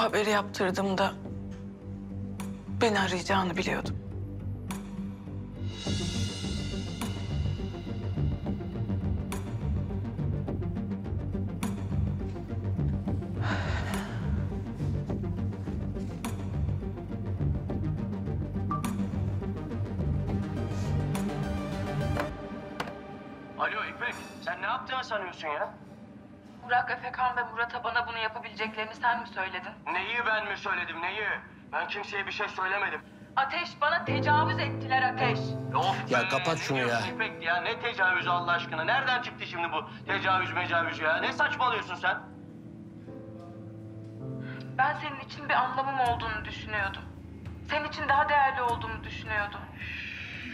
Bu haberi yaptırdığımda beni arayacağını biliyordum. Alo İpek, sen ne yaptığını sanıyorsun ya? Burak, Efekan ve Murat'a bana bunu yapabileceklerini sen mi söyledin? Neyi ben mi söyledim, neyi? Ben kimseye bir şey söylemedim. Ateş, bana tecavüz ettiler Ateş. Of Ya be, kapat ne şunu ya. İpek ya, ne tecavüzü Allah aşkına? Nereden çıktı şimdi bu tecavüz mecavüz ya? Ne saçmalıyorsun sen? Ben senin için bir anlamım olduğunu düşünüyordum. Senin için daha değerli olduğumu düşünüyordum.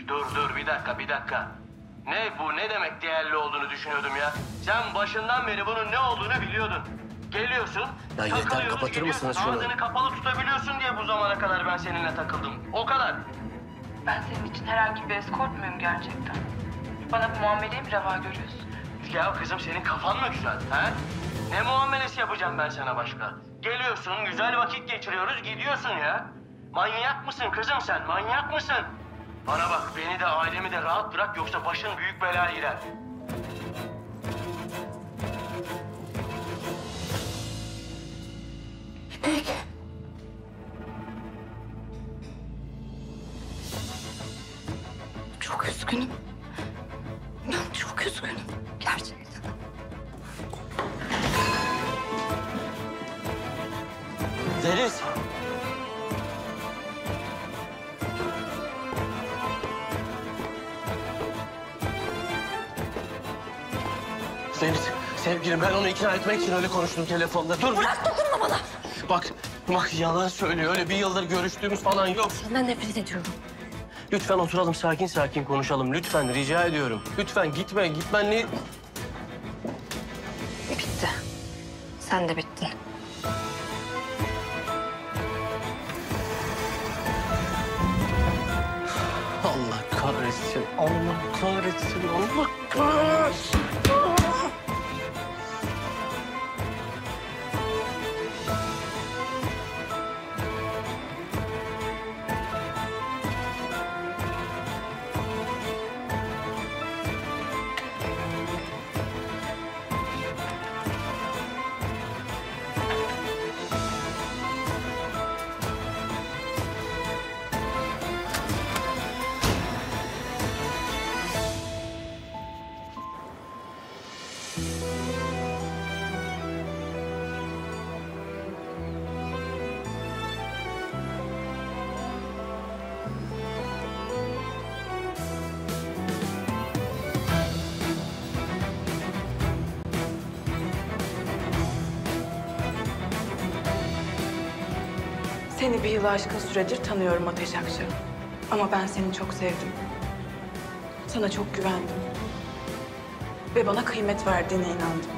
Dur dur bir dakika bir dakika. Ne bu ne demek değerli olduğunu düşünüyordum ya. Sen başından beri bunun ne olduğunu biliyordun. Geliyorsun, Ya yeter, takılıyoruz, kapatır gidiyorsun. mısınız şunu? Ağzını kapalı tutabiliyorsun diye bu zamana kadar ben seninle takıldım. O kadar. Ben senin için herhangi bir eskort muyum gerçekten? Bana bu muameleyi mi reva görüyorsun? Ya kızım senin kafan mı güzel? Ha? Ne muamelesi yapacağım ben sana başka? Geliyorsun, güzel vakit geçiriyoruz, gidiyorsun ya. Manyak mısın kızım sen? Manyak mısın? Bana bak, beni de ailemi de rahat bırak yoksa başın büyük belaya girer. Çok üzgünüm. Ben çok üzgünüm. Gerçekten. Deniz. Deniz, sevgilim ben onu ikna etmek için öyle konuştum telefonda. Dur. Bırak dokunma bana. Bak, bak yalan söylüyor. Öyle bir yıldır görüştüğümüz falan yok. Senden nefret ediyorum. Lütfen oturalım sakin sakin konuşalım. Lütfen rica ediyorum. Lütfen gitme, gitmen ne... Bitti. Sen de bittin. Allah kahretsin. Allah kahretsin. Allah kahretsin. Seni bir yılı aşkın süredir tanıyorum Ateş Akça. Ama ben seni çok sevdim. Sana çok güvendim. Ve bana kıymet verdiğine inandım.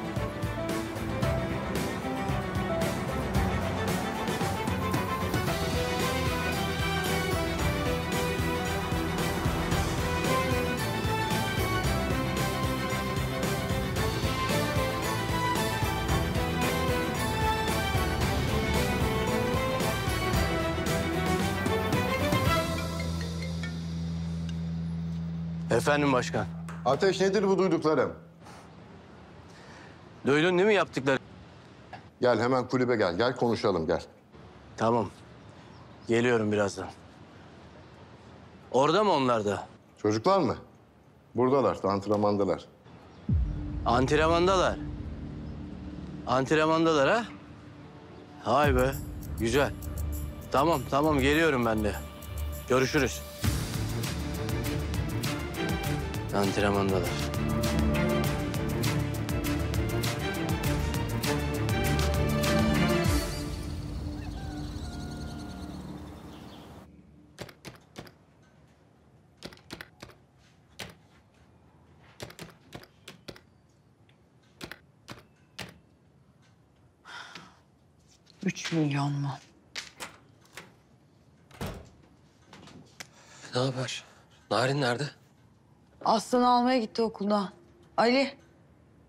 Efendim başkan. Ateş nedir bu duyduklarım? Duydun değil mi yaptıkları? Gel hemen kulübe gel. Gel konuşalım gel. Tamam. Geliyorum birazdan. Orada mı onlar da? Çocuklar mı? Buradalar, antrenmandalar. Antrenmandalar. Antrenmandalar ha? Hay be. Güzel. Tamam tamam geliyorum ben de. Görüşürüz. Antrenmandalar. Üç milyon mu? Ne haber? Narin nerede? Aslan'ı almaya gitti okulda. Ali,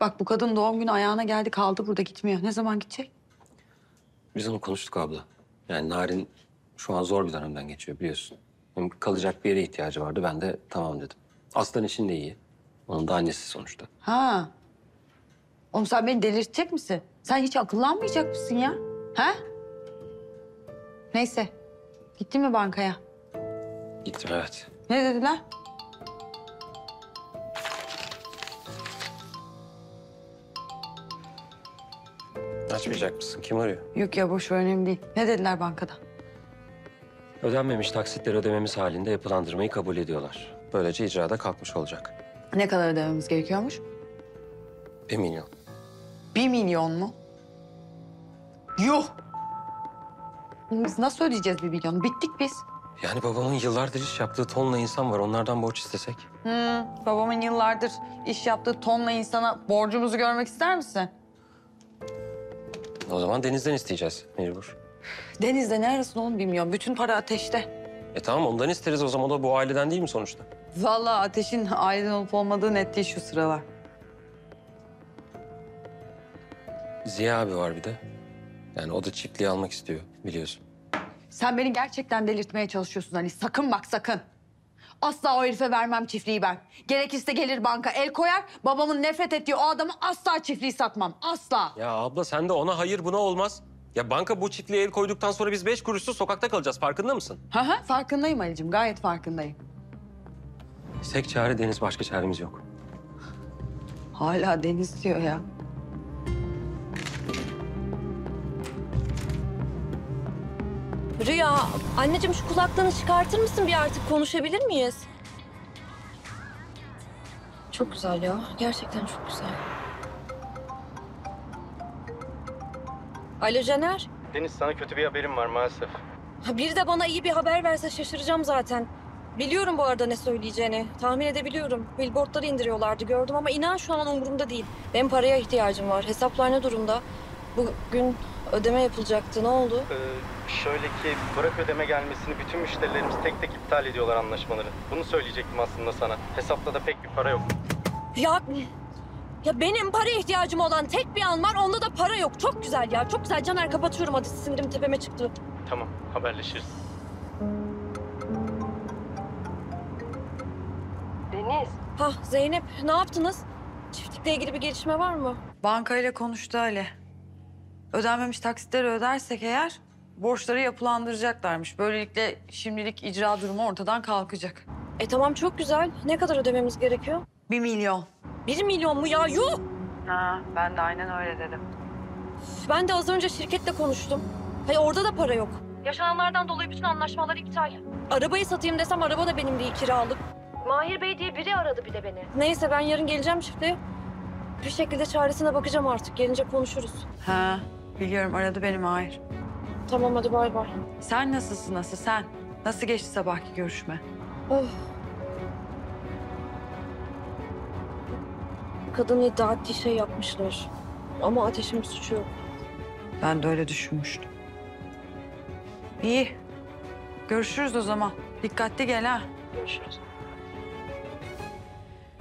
bak bu kadın doğum günü ayağına geldi kaldı burada gitmiyor. Ne zaman gidecek? Biz onu konuştuk abla. Yani Narin şu an zor bir dönemden geçiyor biliyorsun. Hem kalacak bir yere ihtiyacı vardı. Ben de tamam dedim. Aslan için de iyi. Onun da annesi sonuçta. Ha. Oğlum sen beni delirtecek misin? Sen hiç akıllanmayacak mısın ya? Ha? Neyse. Gittin mi bankaya? Gittim evet. Ne dediler? Açmayacak mısın? Kim arıyor? Yok ya boş ver önemli değil. Ne dediler bankada? Ödenmemiş taksitleri ödememiz halinde yapılandırmayı kabul ediyorlar. Böylece icrada kalkmış olacak. Ne kadar ödememiz gerekiyormuş? Bir milyon. Bir milyon mu? Yuh! Biz nasıl ödeyeceğiz bir milyonu? Bittik biz. Yani babamın yıllardır iş yaptığı tonla insan var. Onlardan borç istesek. Hı, babamın yıllardır iş yaptığı tonla insana borcumuzu görmek ister misin? O zaman denizden isteyeceğiz mecbur. Denizde ne arasın oğlum bilmiyorum. Bütün para ateşte. E tamam ondan isteriz o zaman da bu aileden değil mi sonuçta? Vallahi ateşin aileden olup olmadığı net değil şu sıralar. Ziya abi var bir de. Yani o da çiftliği almak istiyor biliyorsun. Sen beni gerçekten delirtmeye çalışıyorsun Ali. Sakın bak sakın. Asla o herife vermem çiftliği ben. Gerekirse gelir banka el koyar. Babamın nefret ettiği o adamı asla çiftliği satmam. Asla. Ya abla sen de ona hayır buna olmaz. Ya banka bu çiftliğe el koyduktan sonra biz beş kuruşsuz sokakta kalacağız farkında mısın? Hı hı farkındayım Ali'cim. Gayet farkındayım. Tek çare deniz başka çaremiz yok. Hala Deniz diyor ya. Rüya, anneciğim şu kulaklığını çıkartır mısın bir artık konuşabilir miyiz? Çok güzel ya. Gerçekten çok güzel. Alo Caner. Deniz sana kötü bir haberim var maalesef. Ha, bir de bana iyi bir haber verse şaşıracağım zaten. Biliyorum bu arada ne söyleyeceğini. Tahmin edebiliyorum. Billboardları indiriyorlardı gördüm ama inan şu an umurumda değil. Benim paraya ihtiyacım var. Hesaplar ne durumda? Bugün ödeme yapılacaktı. Ne oldu? Ee, şöyle ki bırak ödeme gelmesini bütün müşterilerimiz tek tek iptal ediyorlar anlaşmaları. Bunu söyleyecektim aslında sana. Hesapta da pek bir para yok. Ya ya benim para ihtiyacım olan tek bir an var. Onda da para yok. Çok güzel ya. Çok güzel. Caner kapatıyorum hadi. Sinirim tepeme çıktı. Tamam haberleşiriz. Ha Zeynep ne yaptınız? Çiftlikle ilgili bir gelişme var mı? Bankayla konuştu Ali. Ödenmemiş taksitleri ödersek eğer borçları yapılandıracaklarmış. Böylelikle şimdilik icra durumu ortadan kalkacak. E tamam çok güzel. Ne kadar ödememiz gerekiyor? Bir milyon. Bir milyon mu ya? Yuh! Ha, ben de aynen öyle dedim. Ben de az önce şirketle konuştum. Hayır orada da para yok. Yaşananlardan dolayı bütün anlaşmalar iptal. Arabayı satayım desem araba da benim değil kiralık. Mahir Bey diye biri aradı bir de beni. Neyse ben yarın geleceğim çiftliğe. Bir şekilde çaresine bakacağım artık. Gelince konuşuruz. Ha, biliyorum aradı benim hayır. Tamam hadi bay bay. Sen nasılsın nasıl sen? Nasıl geçti sabahki görüşme? Oh. Kadın iddia ettiği şey yapmışlar. Ama ateşin bir suçu yok. Ben de öyle düşünmüştüm. İyi. Görüşürüz o zaman. Dikkatli gel ha. Görüşürüz.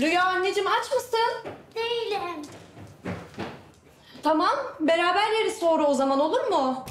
Rüya anneciğim aç mısın? Değilim. Tamam. Beraber yeriz sonra o zaman olur mu?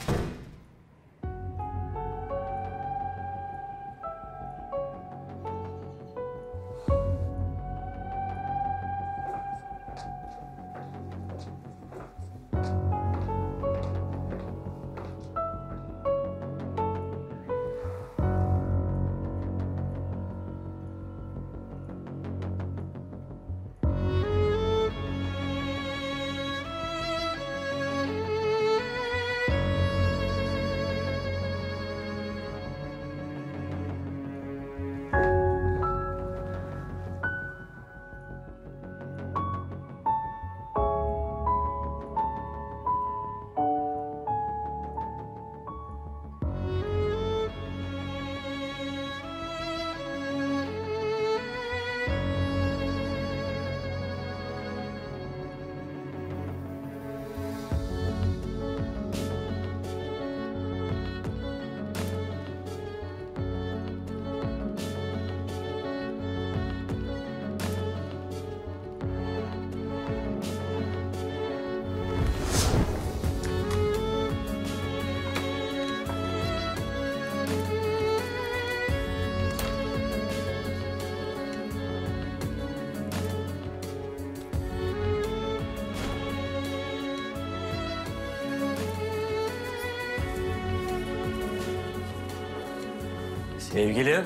Sevgilim.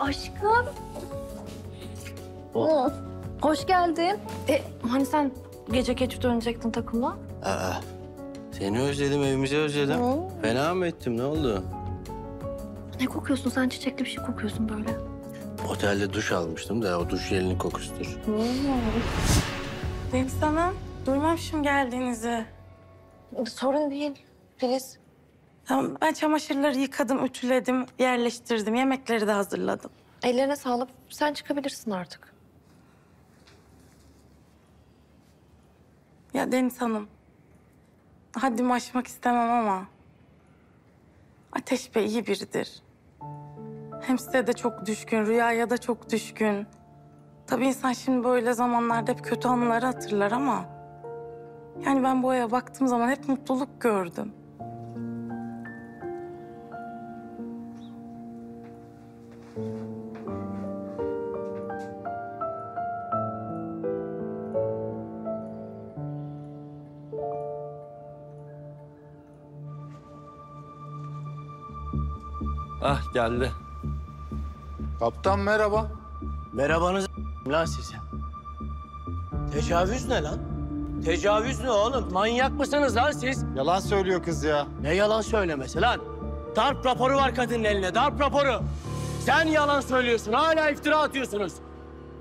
Aşkım. Hoş geldin. E, hani sen gece geç dönecektin takımla? Aa, seni özledim, evimizi özledim. Fena mı ettim, ne oldu? Ne kokuyorsun sen? Çiçekli bir şey kokuyorsun böyle. Otelde duş almıştım da o duş jelinin kokusudur. Deniz Hanım, duymamışım geldiğinizi. Sorun değil Filiz. Tamam, ben çamaşırları yıkadım, ütüledim, yerleştirdim. Yemekleri de hazırladım. Ellerine sağlık. Sen çıkabilirsin artık. Ya Deniz Hanım, haddimi aşmak istemem ama... Ateş Bey iyi biridir. Hem size de çok düşkün, rüyaya da çok düşkün. Tabii insan şimdi böyle zamanlarda hep kötü anıları hatırlar ama... Yani ben bu aya baktığım zaman hep mutluluk gördüm. Ah geldi. Kaptan merhaba. Merhabanız lan size. Tecavüz ne lan? Tecavüz ne oğlum? Manyak mısınız lan siz? Yalan söylüyor kız ya. Ne yalan söylemesi lan? Darp raporu var kadının eline, darp raporu. Sen yalan söylüyorsun, hala iftira atıyorsunuz.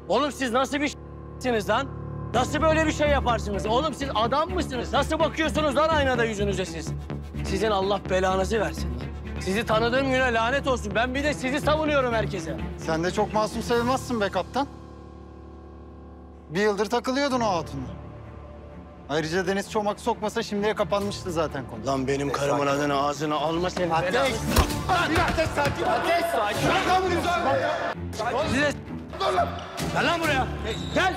Oğlum siz nasıl bir s**siniz lan? Nasıl böyle bir şey yaparsınız? Oğlum siz adam mısınız? Nasıl bakıyorsunuz lan aynada yüzünüze siz? Sizin Allah belanızı versin. Sizi tanıdığım güne lanet olsun. Ben bir de sizi savunuyorum herkese. Sen de çok masum sayılmazsın be kaptan. Bir yıldır takılıyordun o hatunla. Ayrıca Deniz Çomak sokmasa şimdiye kapanmıştı zaten konu. Lan benim karımın adını ağzına alma senin Ateş! Bir ateş sakin, ateş! Sakin! Bırak lan bunu! Size... Gel lan buraya. Gel.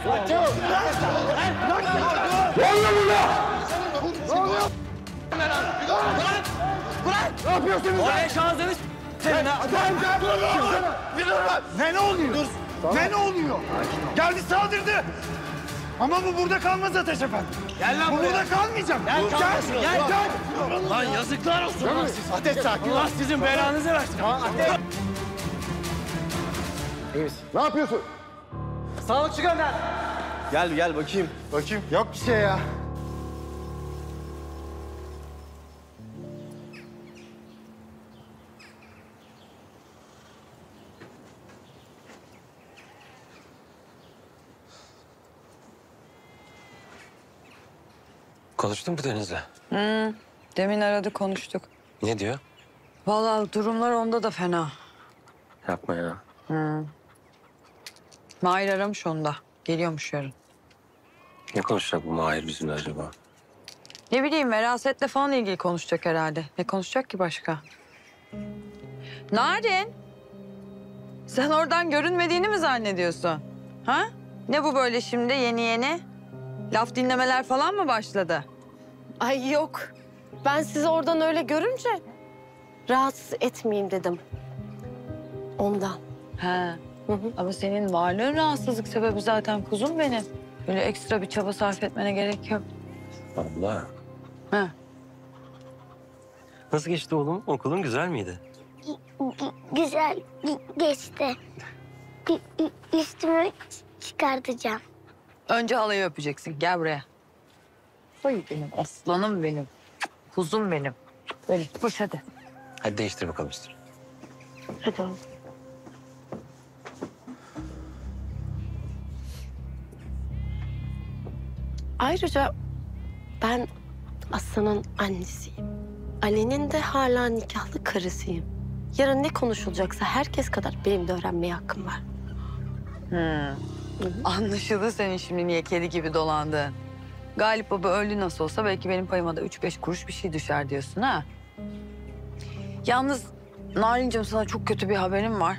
Gel. Ne yapıyorsunuz Oraya ağzını s- senin ha. Ne ne oluyor? Dur. Ne ne oluyor? Geldi saldırdı. Ama bu burada kalmaz Ateş Efendi. Gel lan Bu buraya. burada kalmayacağım. Gel, Gel, kalmasın. gel, Gel. gel. Lan yazıklar olsun lan siz. Ateş sakin. Allah sizin belanızı versin. Ne yapıyorsun? Sağlıkçı gönder. Gel gel bakayım. Bakayım. Yok bir şey ya. Konuştun mu Deniz'le? Demin aradı konuştuk. Ne diyor? Vallahi durumlar onda da fena. Yapma ya. Mahir aramış onda. Geliyormuş yarın. Ne konuşacak bu Mahir bizimle acaba? Ne bileyim verasetle falan ilgili konuşacak herhalde. Ne konuşacak ki başka? Narin. Sen oradan görünmediğini mi zannediyorsun? Ha? Ne bu böyle şimdi yeni yeni? Laf dinlemeler falan mı başladı? Ay yok. Ben sizi oradan öyle görünce rahatsız etmeyeyim dedim. Ondan. He. Hı hı. Ama senin varlığın rahatsızlık sebebi zaten kuzum benim. Böyle ekstra bir çaba sarf etmene gerek yok. Abla. He. Nasıl geçti oğlum? Okulun güzel miydi? Güzel geçti. Üstümü çıkartacağım. Önce halayı öpeceksin. Gel buraya. Ay benim aslanım benim. Kuzum benim. Böyle koş hadi. Hadi değiştir bakalım üstünü. Hadi oğlum. Ayrıca ben Aslan'ın annesiyim. Ali'nin de hala nikahlı karısıyım. Yarın ne konuşulacaksa herkes kadar benim de öğrenmeye hakkım var. Anlaşıldı senin şimdi niye kedi gibi dolandığın. Galip Baba öldü nasıl olsa belki benim payıma da üç beş kuruş bir şey düşer diyorsun ha. Yalnız Narin'cim sana çok kötü bir haberim var.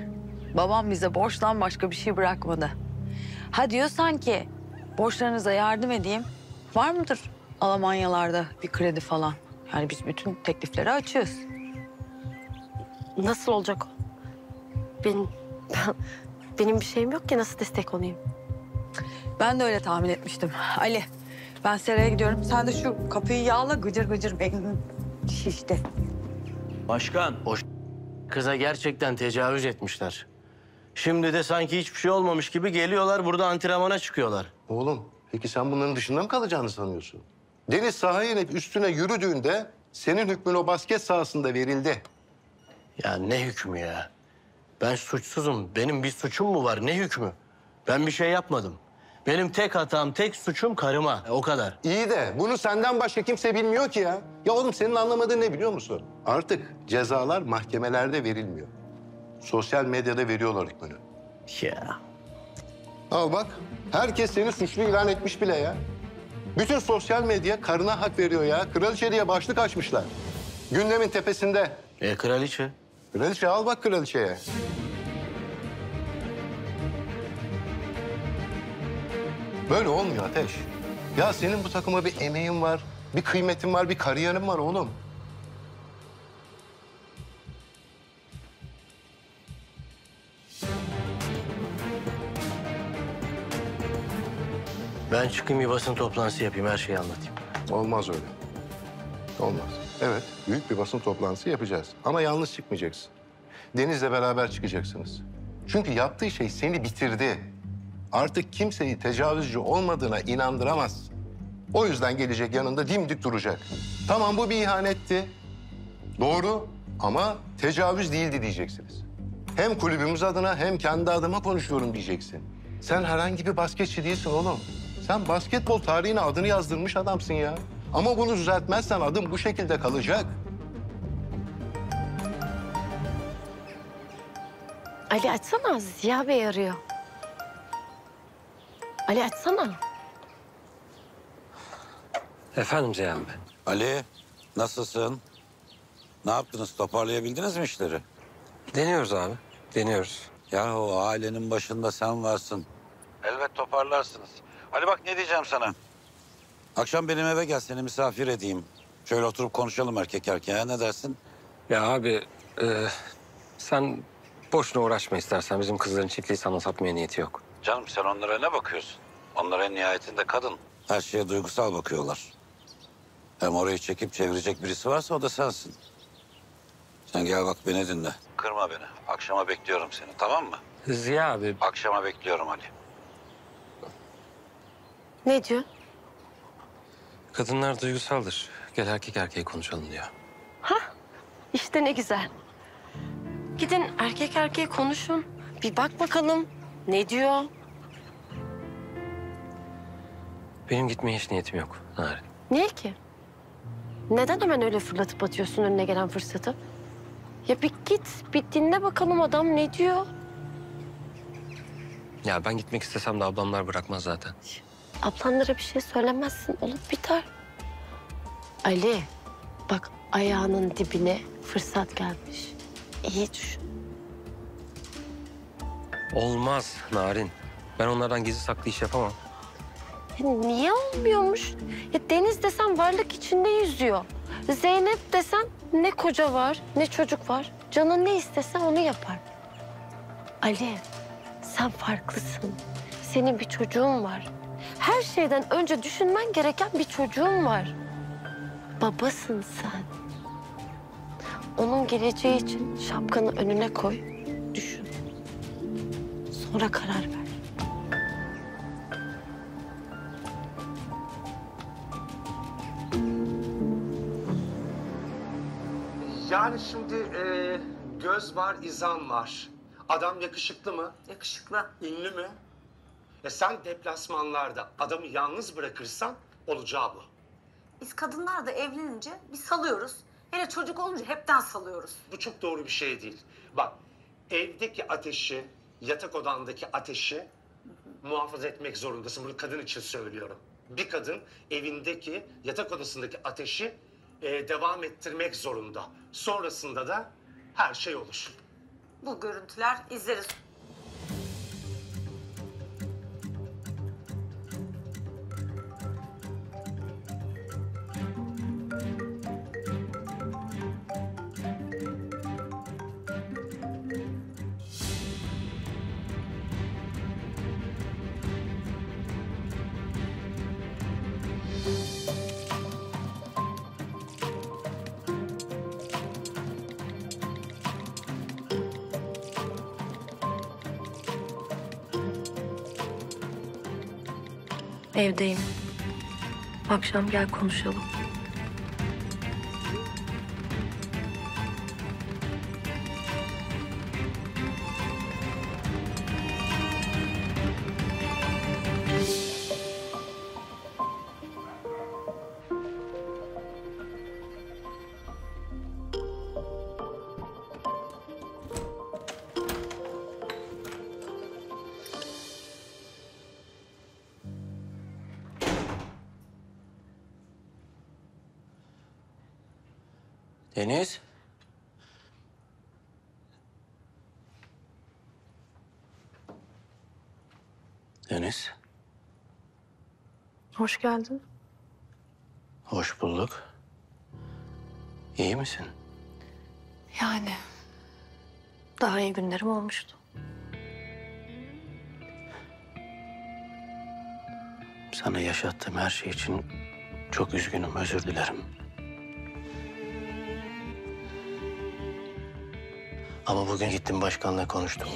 Babam bize borçtan başka bir şey bırakmadı. Ha diyorsan ki borçlarınıza yardım edeyim. Var mıdır Almanyalarda bir kredi falan? Yani biz bütün teklifleri açığız. Nasıl olacak o? Benim, benim bir şeyim yok ki nasıl destek olayım? Ben de öyle tahmin etmiştim. Ali, ben seraya gidiyorum. Sen de şu kapıyı yağla gıcır gıcır benim şişti. Başkan, o Kıza gerçekten tecavüz etmişler. Şimdi de sanki hiçbir şey olmamış gibi geliyorlar burada antrenmana çıkıyorlar. Oğlum peki sen bunların dışında mı kalacağını sanıyorsun? Deniz sahaya inip üstüne yürüdüğünde senin hükmün o basket sahasında verildi. Ya ne hükmü ya? Ben suçsuzum. Benim bir suçum mu var? Ne hükmü? Ben bir şey yapmadım. Benim tek hatam, tek suçum karıma. O kadar. İyi de bunu senden başka kimse bilmiyor ki ya. Ya oğlum senin anlamadığın ne biliyor musun? Artık cezalar mahkemelerde verilmiyor. Sosyal medyada veriyorlar hükmünü. Ya. Al bak, herkes seni suçlu ilan etmiş bile ya. Bütün sosyal medya karına hak veriyor ya. Kraliçe diye başlık açmışlar. Gündemin tepesinde. E kraliçe. Kraliçe al bak kraliçeye. Böyle olmuyor Ateş. Ya senin bu takıma bir emeğin var, bir kıymetin var, bir kariyerin var oğlum. Ben çıkayım bir basın toplantısı yapayım, her şeyi anlatayım. Olmaz öyle. Olmaz. Evet, büyük bir basın toplantısı yapacağız. Ama yalnız çıkmayacaksın. Deniz'le beraber çıkacaksınız. Çünkü yaptığı şey seni bitirdi. Artık kimseyi tecavüzcü olmadığına inandıramaz. O yüzden gelecek yanında dimdik duracak. Tamam bu bir ihanetti. Doğru ama tecavüz değildi diyeceksiniz. Hem kulübümüz adına hem kendi adıma konuşuyorum diyeceksin. Sen herhangi bir basketçi değilsin oğlum. Sen basketbol tarihine adını yazdırmış adamsın ya. Ama bunu düzeltmezsen adım bu şekilde kalacak. Ali açsana. Ziya Bey arıyor. Ali açsana. Efendim Ceyhan Bey. Ali, nasılsın? Ne yaptınız? Toparlayabildiniz mi işleri? Deniyoruz abi. Deniyoruz. Yahu ailenin başında sen varsın. Elbet toparlarsınız. Ali bak ne diyeceğim sana. Akşam benim eve gel seni misafir edeyim. Şöyle oturup konuşalım erkek erkeğe ne dersin? Ya abi e, sen boşuna uğraşma istersen. Bizim kızların çiftliği sana satmaya niyeti yok. Canım sen onlara ne bakıyorsun? Onlar en nihayetinde kadın. Her şeye duygusal bakıyorlar. Hem orayı çekip çevirecek birisi varsa o da sensin. Sen gel bak beni dinle. Kırma beni. Akşama bekliyorum seni tamam mı? Ziya abi Akşama bekliyorum Ali. Ne diyor? Kadınlar duygusaldır. Gel erkek erkeğe konuşalım diyor. İşte ne güzel. Gidin erkek erkeğe konuşun. Bir bak bakalım. Ne diyor? Benim gitmeye hiç niyetim yok Narin. Niye ki? Neden hemen öyle fırlatıp atıyorsun önüne gelen fırsatı? Ya bir git, bir dinle bakalım adam ne diyor? Ya ben gitmek istesem de ablamlar bırakmaz zaten. Ablanlara bir şey söylemezsin, olup biter. Ali, bak ayağının dibine fırsat gelmiş. İyi düşün. Olmaz Narin. Ben onlardan gizli saklı iş yapamam. Ya niye olmuyormuş? Ya Deniz desen varlık içinde yüzüyor. Zeynep desen ne koca var, ne çocuk var. Canın ne istese onu yapar. Ali, sen farklısın. Senin bir çocuğun var. Her şeyden önce düşünmen gereken bir çocuğun var. Babasın sen. Onun geleceği için şapkanı önüne koy, düşün. Sonra karar ver. Yani şimdi e, göz var, izan var. Adam yakışıklı mı? Yakışıklı. Ünlü mü? E sen deplasmanlarda adamı yalnız bırakırsan olacağı bu. Biz kadınlar da evlenince biz salıyoruz. Hele çocuk olunca hepten salıyoruz. Bu çok doğru bir şey değil. Bak evdeki ateşi, yatak odandaki ateşi muhafaza etmek zorundasın. Bunu kadın için söylüyorum. Bir kadın evindeki yatak odasındaki ateşi e, devam ettirmek zorunda. Sonrasında da her şey olur. Bu görüntüler izleriz. Evdeyim. Akşam gel konuşalım. Hoş geldin. hoş bulduk. İyi misin? Yani daha iyi günlerim olmuştu. Sana yaşattığım her şey için çok üzgünüm, özür dilerim. Ama bugün gittim başkanla konuştum.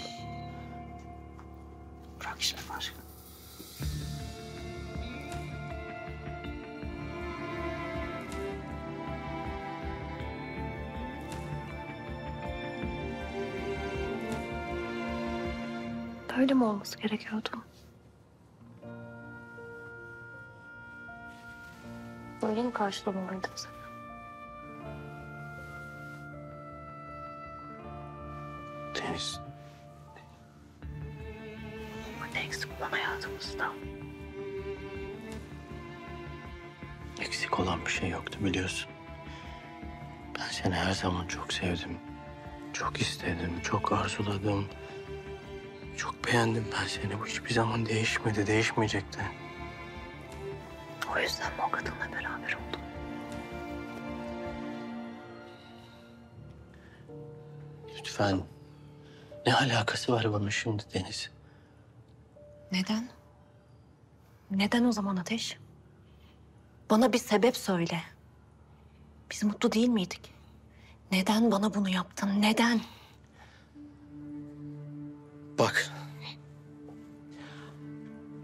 Böyle mi olması gerekiyordu? Böyle mi karşılamalıydım seni? Deniz, Bu ne eksik olan hayatımızda? eksik olan bir şey yoktu biliyorsun. Ben seni her zaman çok sevdim. Çok istedim, çok arzuladım. Çok beğendim ben seni. Bu hiçbir zaman değişmedi, değişmeyecekti. O yüzden mi o kadınla beraber oldum? Lütfen. Ne alakası var bunun şimdi Deniz? Neden? Neden o zaman Ateş? Bana bir sebep söyle. Biz mutlu değil miydik? Neden bana bunu yaptın? Neden? Bak.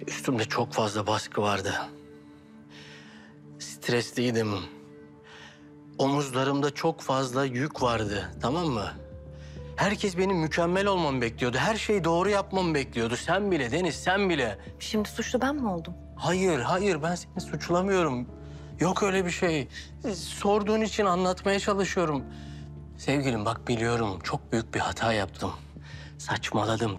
Üstümde çok fazla baskı vardı. Stresliydim. Omuzlarımda çok fazla yük vardı. Tamam mı? Herkes benim mükemmel olmamı bekliyordu. Her şeyi doğru yapmamı bekliyordu. Sen bile Deniz, sen bile. Şimdi suçlu ben mi oldum? Hayır, hayır ben seni suçlamıyorum. Yok öyle bir şey. Sorduğun için anlatmaya çalışıyorum. Sevgilim bak biliyorum çok büyük bir hata yaptım. Saçmaladım.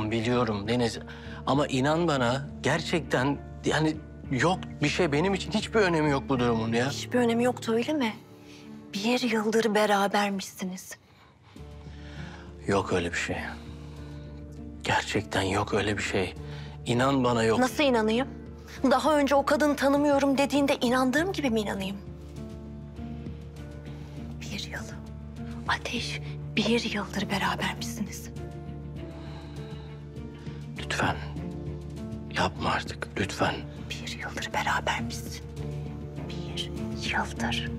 Biliyorum Deniz. Ama inan bana gerçekten yani yok bir şey benim için hiçbir önemi yok bu durumun ya. Hiçbir önemi yoktu öyle mi? Bir yıldır berabermişsiniz. Yok öyle bir şey. Gerçekten yok öyle bir şey. İnan bana yok. Nasıl inanayım? Daha önce o kadını tanımıyorum dediğinde inandığım gibi mi inanayım? Bir yıl. Ateş, bir yıldır berabermişsiniz. Lütfen. Yapma artık lütfen. Bir yıldır berabermişsin. Bir yıldır.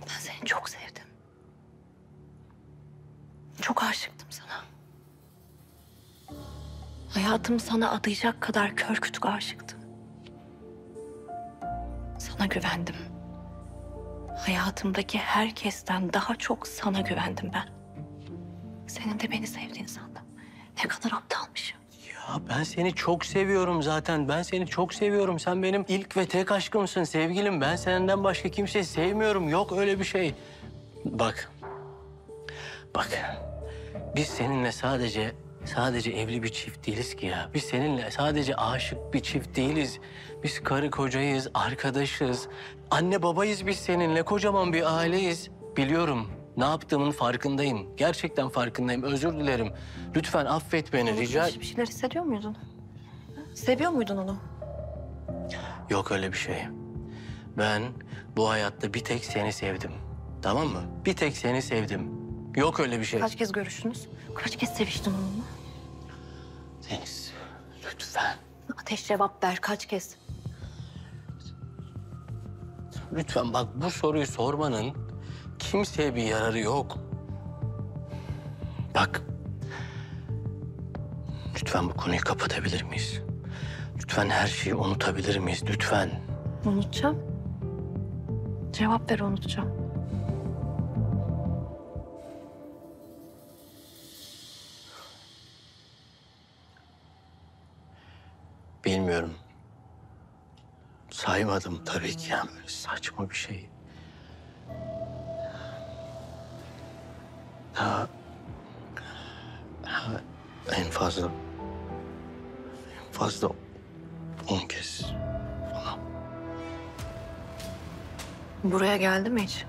Ben seni çok sevdim. Çok aşıktım sana. Hayatımı sana adayacak kadar kör kütük aşıktım. Sana güvendim. Hayatımdaki herkesten daha çok sana güvendim ben. Senin de beni sevdiğin sandım. Ne kadar aptalmışım. Ya ben seni çok seviyorum zaten. Ben seni çok seviyorum. Sen benim ilk ve tek aşkımsın sevgilim. Ben senden başka kimseyi sevmiyorum. Yok öyle bir şey. Bak. Bak. Biz seninle sadece sadece evli bir çift değiliz ki ya. Biz seninle sadece aşık bir çift değiliz. Biz karı kocayız, arkadaşız. Anne babayız biz seninle. Kocaman bir aileyiz. Biliyorum. Ne yaptığımın farkındayım. Gerçekten farkındayım. Özür dilerim. Lütfen affet beni. Rica Bir şeyler hissediyor muydun? Seviyor muydun onu? Yok öyle bir şey. Ben bu hayatta bir tek seni sevdim. Tamam mı? Bir tek seni sevdim. Yok öyle bir şey. Kaç kez görüştünüz? Kaç kez seviştin onunla? Deniz, lütfen. Ateş cevap ver kaç kez? Lütfen bak bu soruyu sormanın kimseye bir yararı yok. Bak. Lütfen bu konuyu kapatabilir miyiz? Lütfen her şeyi unutabilir miyiz? Lütfen. Unutacağım. Cevap ver unutacağım. Bilmiyorum. Saymadım tabii ki yani saçma bir şey. Ha, ha, en fazla en fazla on kez falan. Buraya geldi mi hiç?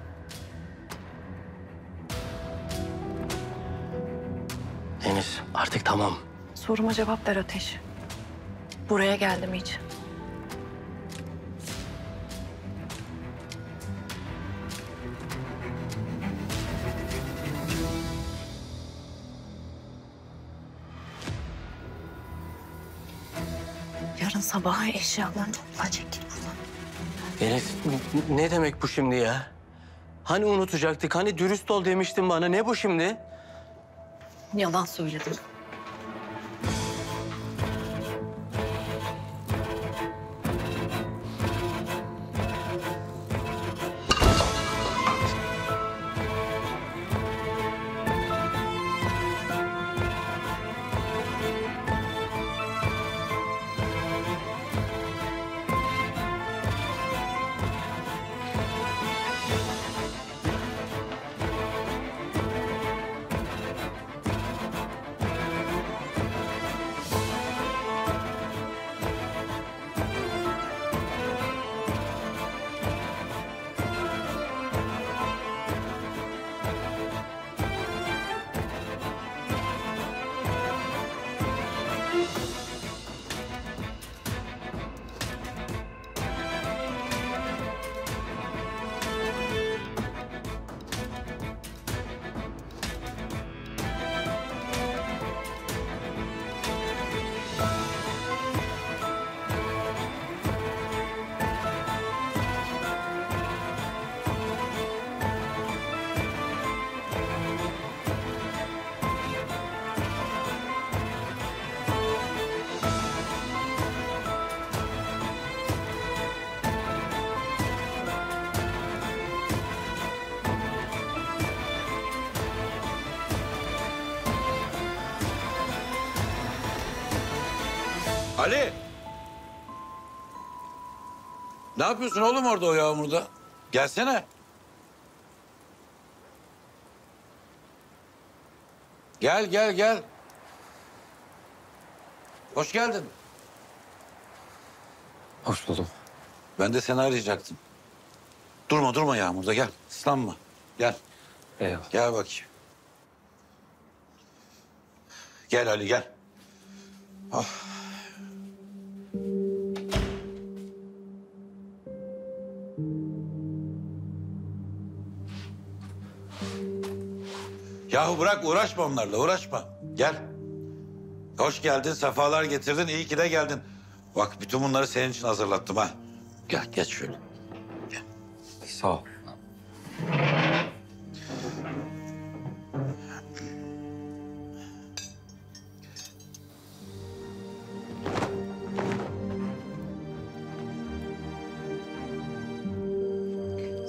Deniz artık tamam. Soruma cevap ver Ateş. Buraya geldi mi hiç? Sabaha eşyalarını topla çekil buradan. N- ne demek bu şimdi ya? Hani unutacaktık, hani dürüst ol demiştin bana. Ne bu şimdi? Yalan söyledim. Ne yapıyorsun oğlum orada o yağmurda? Gelsene. Gel gel gel. Hoş geldin. Hoş buldum. Ben de seni arayacaktım. Durma durma yağmurda gel. Islanma. Gel. Eyvallah. Gel bakayım. Gel Ali gel. Ah. Yahu bırak uğraşma onlarla uğraşma. Gel. Hoş geldin, sefalar getirdin. iyi ki de geldin. Bak bütün bunları senin için hazırlattım ha. Gel geç şöyle. Sağ ol.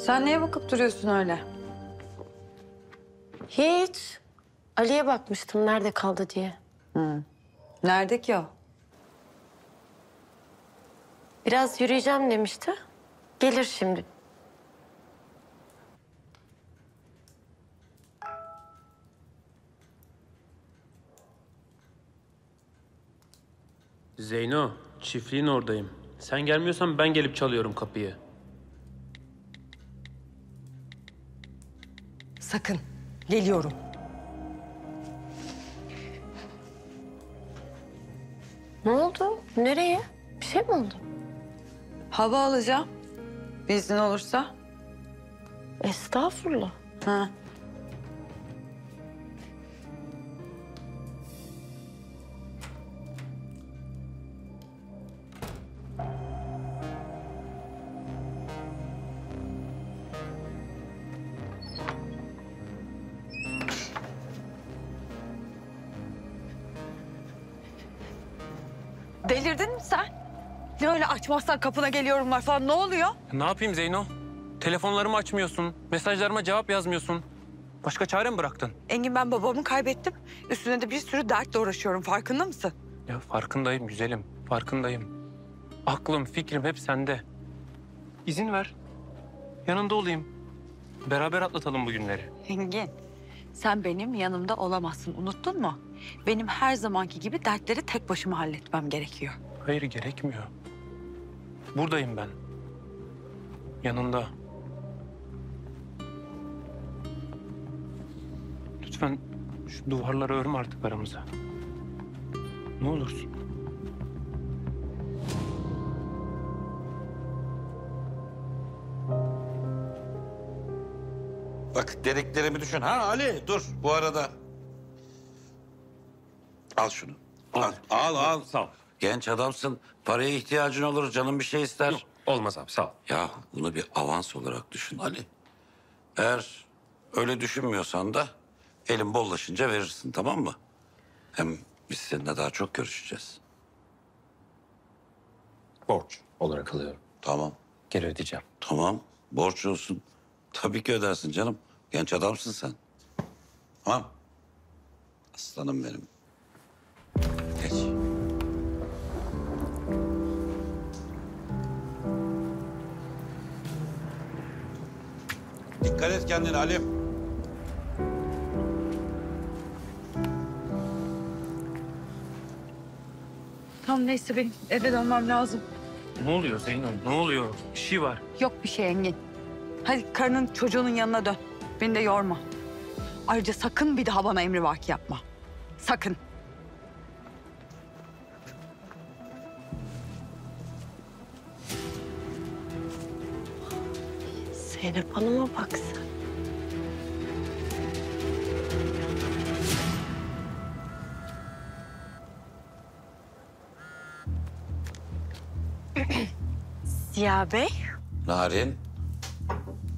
Sen neye bakıp duruyorsun öyle? Hiç. Ali'ye bakmıştım nerede kaldı diye. Nerede ki o? Biraz yürüyeceğim demişti. Gelir şimdi. Zeyno, çiftliğin oradayım. Sen gelmiyorsan ben gelip çalıyorum kapıyı. Sakın. Geliyorum. Ne oldu? Nereye? Bir şey mi oldu? Hava alacağım. İznin olursa. Estağfurullah. Ha. Açmazsan kapına geliyorumlar falan ne oluyor? Ne yapayım Zeyno? Telefonlarımı açmıyorsun, mesajlarıma cevap yazmıyorsun. Başka çare mi bıraktın? Engin ben babamı kaybettim. Üstüne de bir sürü dertle uğraşıyorum farkında mısın? Ya farkındayım güzelim, farkındayım. Aklım, fikrim hep sende. İzin ver. Yanında olayım. Beraber atlatalım bu günleri. Engin sen benim yanımda olamazsın unuttun mu? Benim her zamanki gibi dertleri tek başıma halletmem gerekiyor. Hayır gerekmiyor. Buradayım ben. Yanında. Lütfen şu duvarları örme artık aramıza. Ne olursun. Bak dediklerimi düşün. Ha Ali dur bu arada. Al şunu. Al, al, al. Sağ ol. Genç adamsın. Paraya ihtiyacın olur. Canın bir şey ister. Olmaz abi sağ ol. Ya bunu bir avans olarak düşün Ali. Eğer öyle düşünmüyorsan da elin bollaşınca verirsin tamam mı? Hem biz seninle daha çok görüşeceğiz. Borç olarak alıyorum. Tamam. Geri ödeyeceğim. Tamam. Borç olsun. Tabii ki ödersin canım. Genç adamsın sen. Tamam. Aslanım benim. Dikkat et kendine Halim. Tamam neyse benim eve dönmem lazım. Ne oluyor Zeyno? Ne oluyor? Bir şey var. Yok bir şey Engin. Hadi karının çocuğunun yanına dön. Beni de yorma. Ayrıca sakın bir daha bana emrivaki yapma. Sakın. Zeynep Hanım'a bak sen. Ziya Bey, Narin.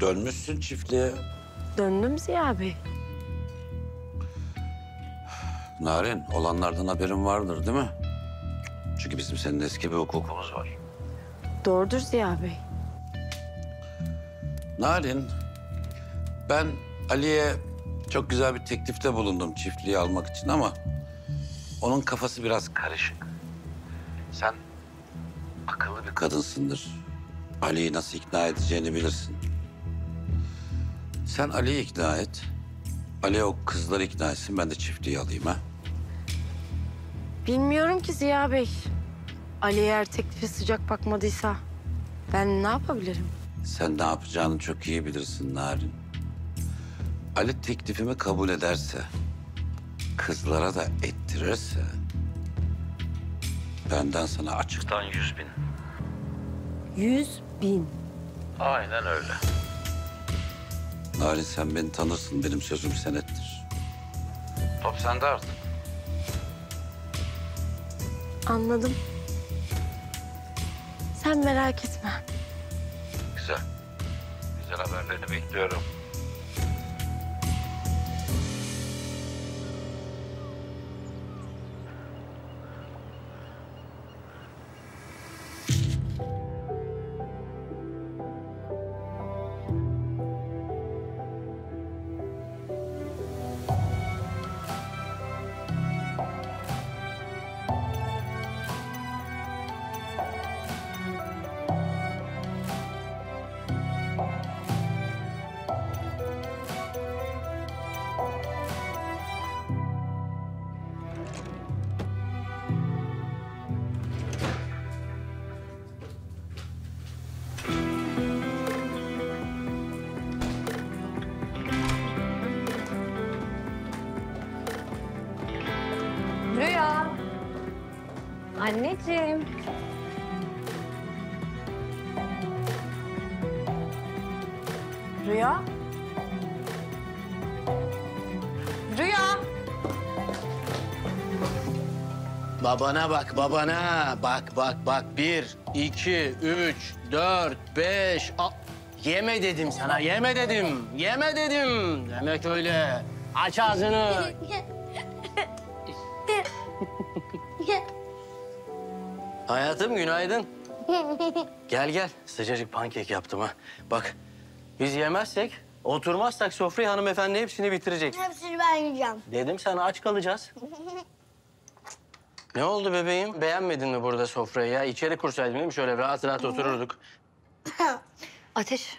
Dönmüşsün çiftliğe. döndüm Ziya Bey. Narin, olanlardan haberin vardır değil mi? Çünkü bizim senin eski bir hukukumuz var. Doğrudur Ziya Bey. Narin, ben Ali'ye çok güzel bir teklifte bulundum çiftliği almak için ama... ...onun kafası biraz karışık. Sen akıllı bir kadınsındır. Ali'yi nasıl ikna edeceğini bilirsin. Sen Ali'yi ikna et. Ali o kızları ikna etsin, ben de çiftliği alayım ha. Bilmiyorum ki Ziya Bey. Ali eğer teklife sıcak bakmadıysa ben ne yapabilirim? Sen ne yapacağını çok iyi bilirsin Narin. Ali teklifimi kabul ederse, kızlara da ettirirse... ...benden sana açıktan yüz bin. Yüz bin. Aynen öyle. Narin sen beni tanırsın, benim sözüm senettir. Top sende artık. Anladım. Sen merak etme. Güzel. Haberlerini bekliyorum. Anneciğim. Rüya. Rüya. Babana bak babana. Bak bak bak. Bir, iki, üç, dört, beş. a- Yeme dedim sana. Yeme dedim. Yeme dedim. Demek öyle. Aç ağzını. Hayatım günaydın. Gel gel. Sıcacık pankek yaptım ha. Bak biz yemezsek, oturmazsak sofrayı hanımefendi hepsini bitirecek. Hepsini ben yiyeceğim. Dedim sana aç kalacağız. Ne oldu bebeğim? Beğenmedin mi burada sofrayı ya? İçeri kursaydın değil mi? Şöyle rahat rahat otururduk. Ateş,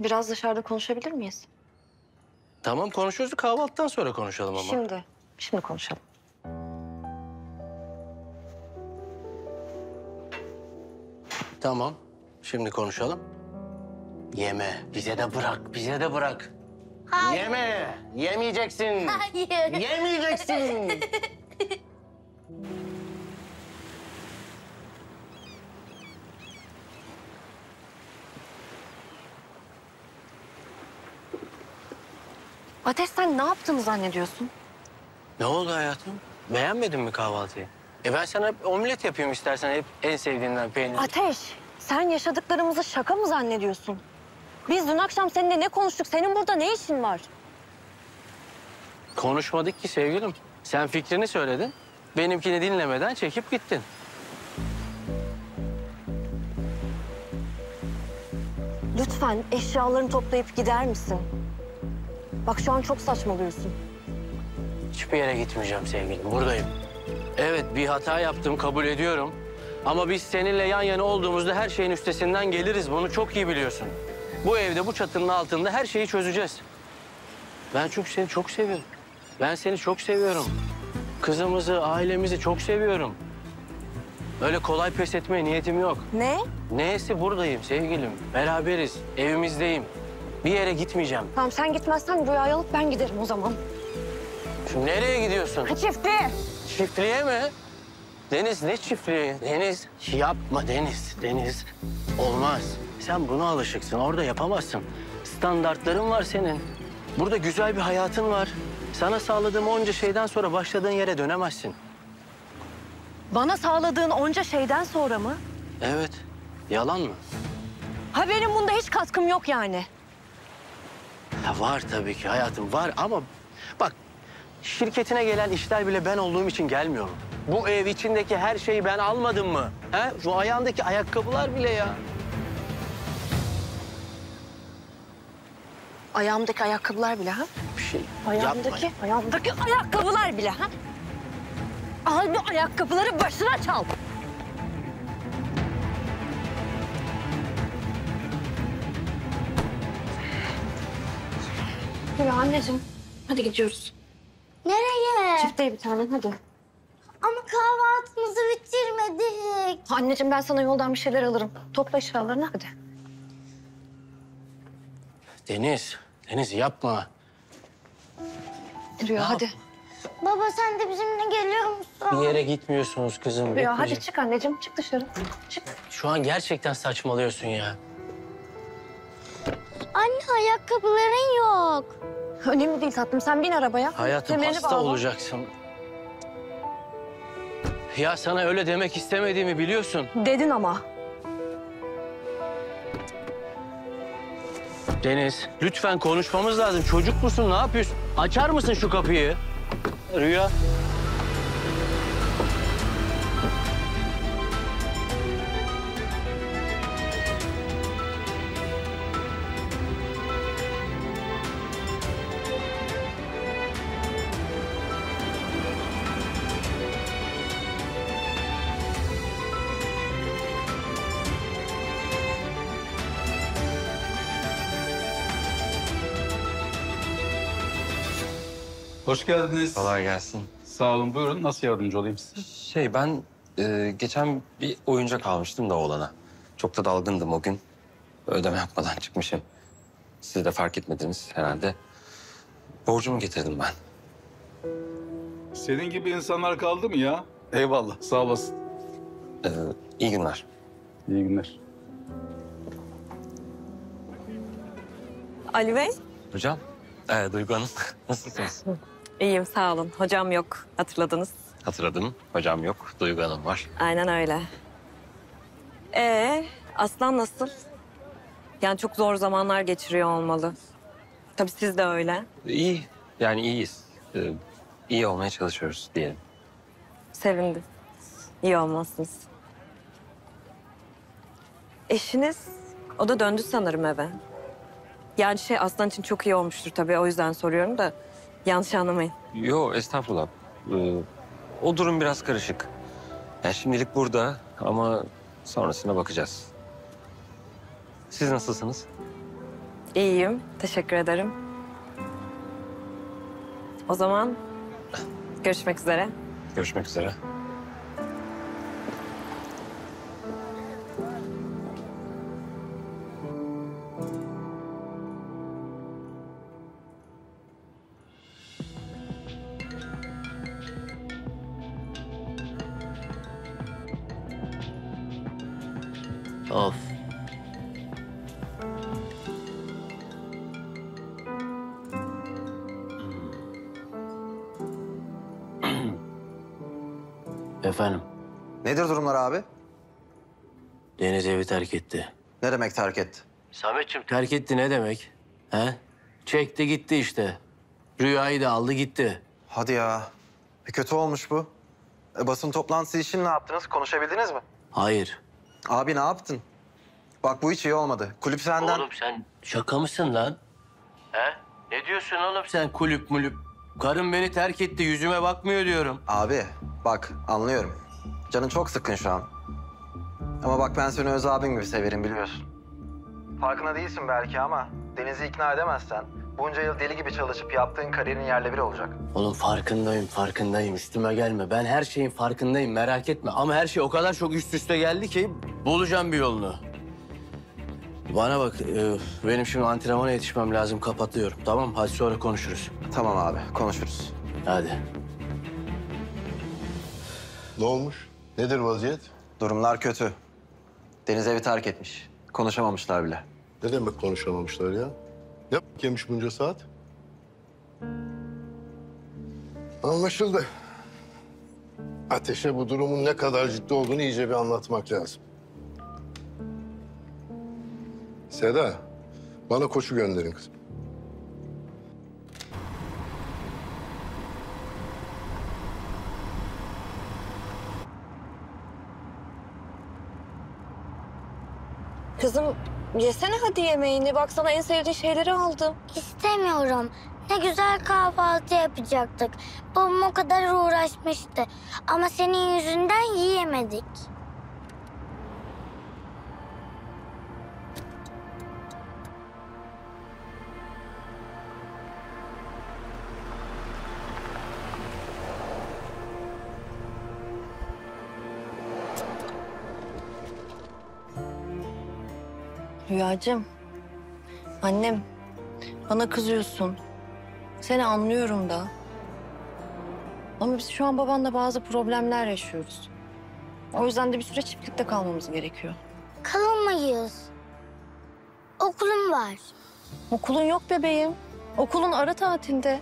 biraz dışarıda konuşabilir miyiz? Tamam konuşuruz. Kahvaltıdan sonra konuşalım ama. Şimdi, şimdi konuşalım. Tamam. Şimdi konuşalım. Yeme. Bize de bırak. Bize de bırak. Hayır. Yeme. Yemeyeceksin. Hayır. Yemeyeceksin. Ateş sen ne yaptığını zannediyorsun? ne oldu hayatım? Beğenmedin mi kahvaltıyı? E ben sana omlet yapayım istersen hep en sevdiğinden peynir. Ateş, sen yaşadıklarımızı şaka mı zannediyorsun? Biz dün akşam seninle ne konuştuk? Senin burada ne işin var? Konuşmadık ki sevgilim. Sen fikrini söyledin. Benimkini dinlemeden çekip gittin. Lütfen eşyalarını toplayıp gider misin? Bak şu an çok saçmalıyorsun. Hiçbir yere gitmeyeceğim sevgilim. Buradayım. Evet bir hata yaptım kabul ediyorum. Ama biz seninle yan yana olduğumuzda her şeyin üstesinden geliriz. Bunu çok iyi biliyorsun. Bu evde bu çatının altında her şeyi çözeceğiz. Ben çünkü seni çok seviyorum. Ben seni çok seviyorum. Kızımızı, ailemizi çok seviyorum. Öyle kolay pes etmeye niyetim yok. Ne? Neyse buradayım sevgilim. Beraberiz. Evimizdeyim. Bir yere gitmeyeceğim. Tamam sen gitmezsen Rüya'yı alıp ben giderim o zaman. Şimdi nereye gidiyorsun? Çiftliğe. Çiftliğe mi? Deniz ne çiftliği? Deniz yapma Deniz. Deniz olmaz. Sen buna alışıksın. Orada yapamazsın. Standartların var senin. Burada güzel bir hayatın var. Sana sağladığım onca şeyden sonra başladığın yere dönemezsin. Bana sağladığın onca şeyden sonra mı? Evet. Yalan mı? Ha benim bunda hiç katkım yok yani. Ya var tabii ki hayatım var ama bak şirketine gelen işler bile ben olduğum için gelmiyorum. Bu ev içindeki her şeyi ben almadım mı? He? Şu ayağındaki ayakkabılar bile ya. Ayağımdaki ayakkabılar bile ha? Bir şey Ayağımdaki, yapma. ayağımdaki ayakkabılar bile ha? Al bu ayakkabıları başına çal. Ya anneciğim, hadi gidiyoruz. Nereye? Çiftliğe bir tane hadi. Ama kahvaltımızı bitirmedik. Anneciğim ben sana yoldan bir şeyler alırım. Topla eşyalarını hadi. Deniz, Deniz yapma. Rüya hadi. Baba sen de bizimle geliyor musun? Bir yere gitmiyorsunuz kızım. Rüya hadi çık anneciğim, çık dışarı. Çık. Şu an gerçekten saçmalıyorsun ya. Anne ayakkabıların yok. Önemli değil tatlım, sen bin arabaya. Hayatım Kemerini hasta bağla. olacaksın. Ya sana öyle demek istemediğimi biliyorsun. Dedin ama. Deniz, lütfen konuşmamız lazım. Çocuk musun? Ne yapıyorsun? Açar mısın şu kapıyı? Rüya. Hoş geldiniz. Kolay gelsin. Sağ olun. Buyurun. Nasıl yardımcı olayım size? Şey ben e, geçen bir oyuncak almıştım da oğlana. Çok da dalgındım o gün. Ödeme yapmadan çıkmışım. Siz de fark etmediniz herhalde. Borcumu getirdim ben. Senin gibi insanlar kaldı mı ya? Eyvallah. Sağ olasın. Ee, iyi günler. İyi günler. Ali Bey. Hocam, ee, Duygu Hanım nasılsınız? İyiyim sağ olun. Hocam yok hatırladınız. Hatırladım. Hocam yok, Duygu Hanım var. Aynen öyle. Ee, Aslan nasıl? Yani çok zor zamanlar geçiriyor olmalı. Tabii siz de öyle. İyi, yani iyiyiz. Ee, iyi olmaya çalışıyoruz diyelim. Sevindim. İyi olmalısınız. Eşiniz, o da döndü sanırım eve. Yani şey Aslan için çok iyi olmuştur tabii o yüzden soruyorum da yanlış anlamayın. Yo estağfurullah. Ee, o durum biraz karışık. Ya şimdilik burada ama sonrasına bakacağız. Siz nasılsınız? İyiyim, teşekkür ederim. O zaman görüşmek üzere. Görüşmek üzere. Of. Efendim, Nedir durumlar abi? Deniz evi terk etti. Ne demek terk etti? Sametciğim terk etti ne demek? He? Çekti gitti işte. Rüyayı da aldı gitti. Hadi ya. Bir kötü olmuş bu. E, basın toplantısı için ne yaptınız? Konuşabildiniz mi? Hayır. Abi ne yaptın? Bak bu hiç iyi olmadı. Kulüp senden... Oğlum sen şaka mısın lan? He? Ne diyorsun oğlum sen kulüp mulüp? Karım beni terk etti yüzüme bakmıyor diyorum. Abi bak anlıyorum. Canın çok sıkkın şu an. Ama bak ben seni öz abim gibi severim biliyorsun. Farkında değilsin belki ama Deniz'i ikna edemezsen bunca yıl deli gibi çalışıp yaptığın kariyerin yerle bir olacak. Oğlum farkındayım, farkındayım. Üstüme gelme. Ben her şeyin farkındayım, merak etme. Ama her şey o kadar çok üst üste geldi ki bulacağım bir yolunu. Bana bak, e, benim şimdi antrenmana yetişmem lazım. Kapatıyorum. Tamam Hadi sonra konuşuruz. Tamam abi, konuşuruz. Hadi. Ne olmuş? Nedir vaziyet? Durumlar kötü. Deniz evi terk etmiş. Konuşamamışlar bile. Ne demek konuşamamışlar ya? Ne yemiş bunca saat? Anlaşıldı. Ateşe bu durumun ne kadar ciddi olduğunu iyice bir anlatmak lazım. Seda, bana koçu gönderin kızım. Kızım yesene hadi yemeğini. Bak sana en sevdiğin şeyleri aldım. İstemiyorum. Ne güzel kahvaltı yapacaktık. Babam o kadar uğraşmıştı. Ama senin yüzünden yiyemedik. Rüyacığım, annem bana kızıyorsun. Seni anlıyorum da. Ama biz şu an babanla bazı problemler yaşıyoruz. O yüzden de bir süre çiftlikte kalmamız gerekiyor. Kalamayız. Okulum var. Okulun yok bebeğim. Okulun ara tatilde.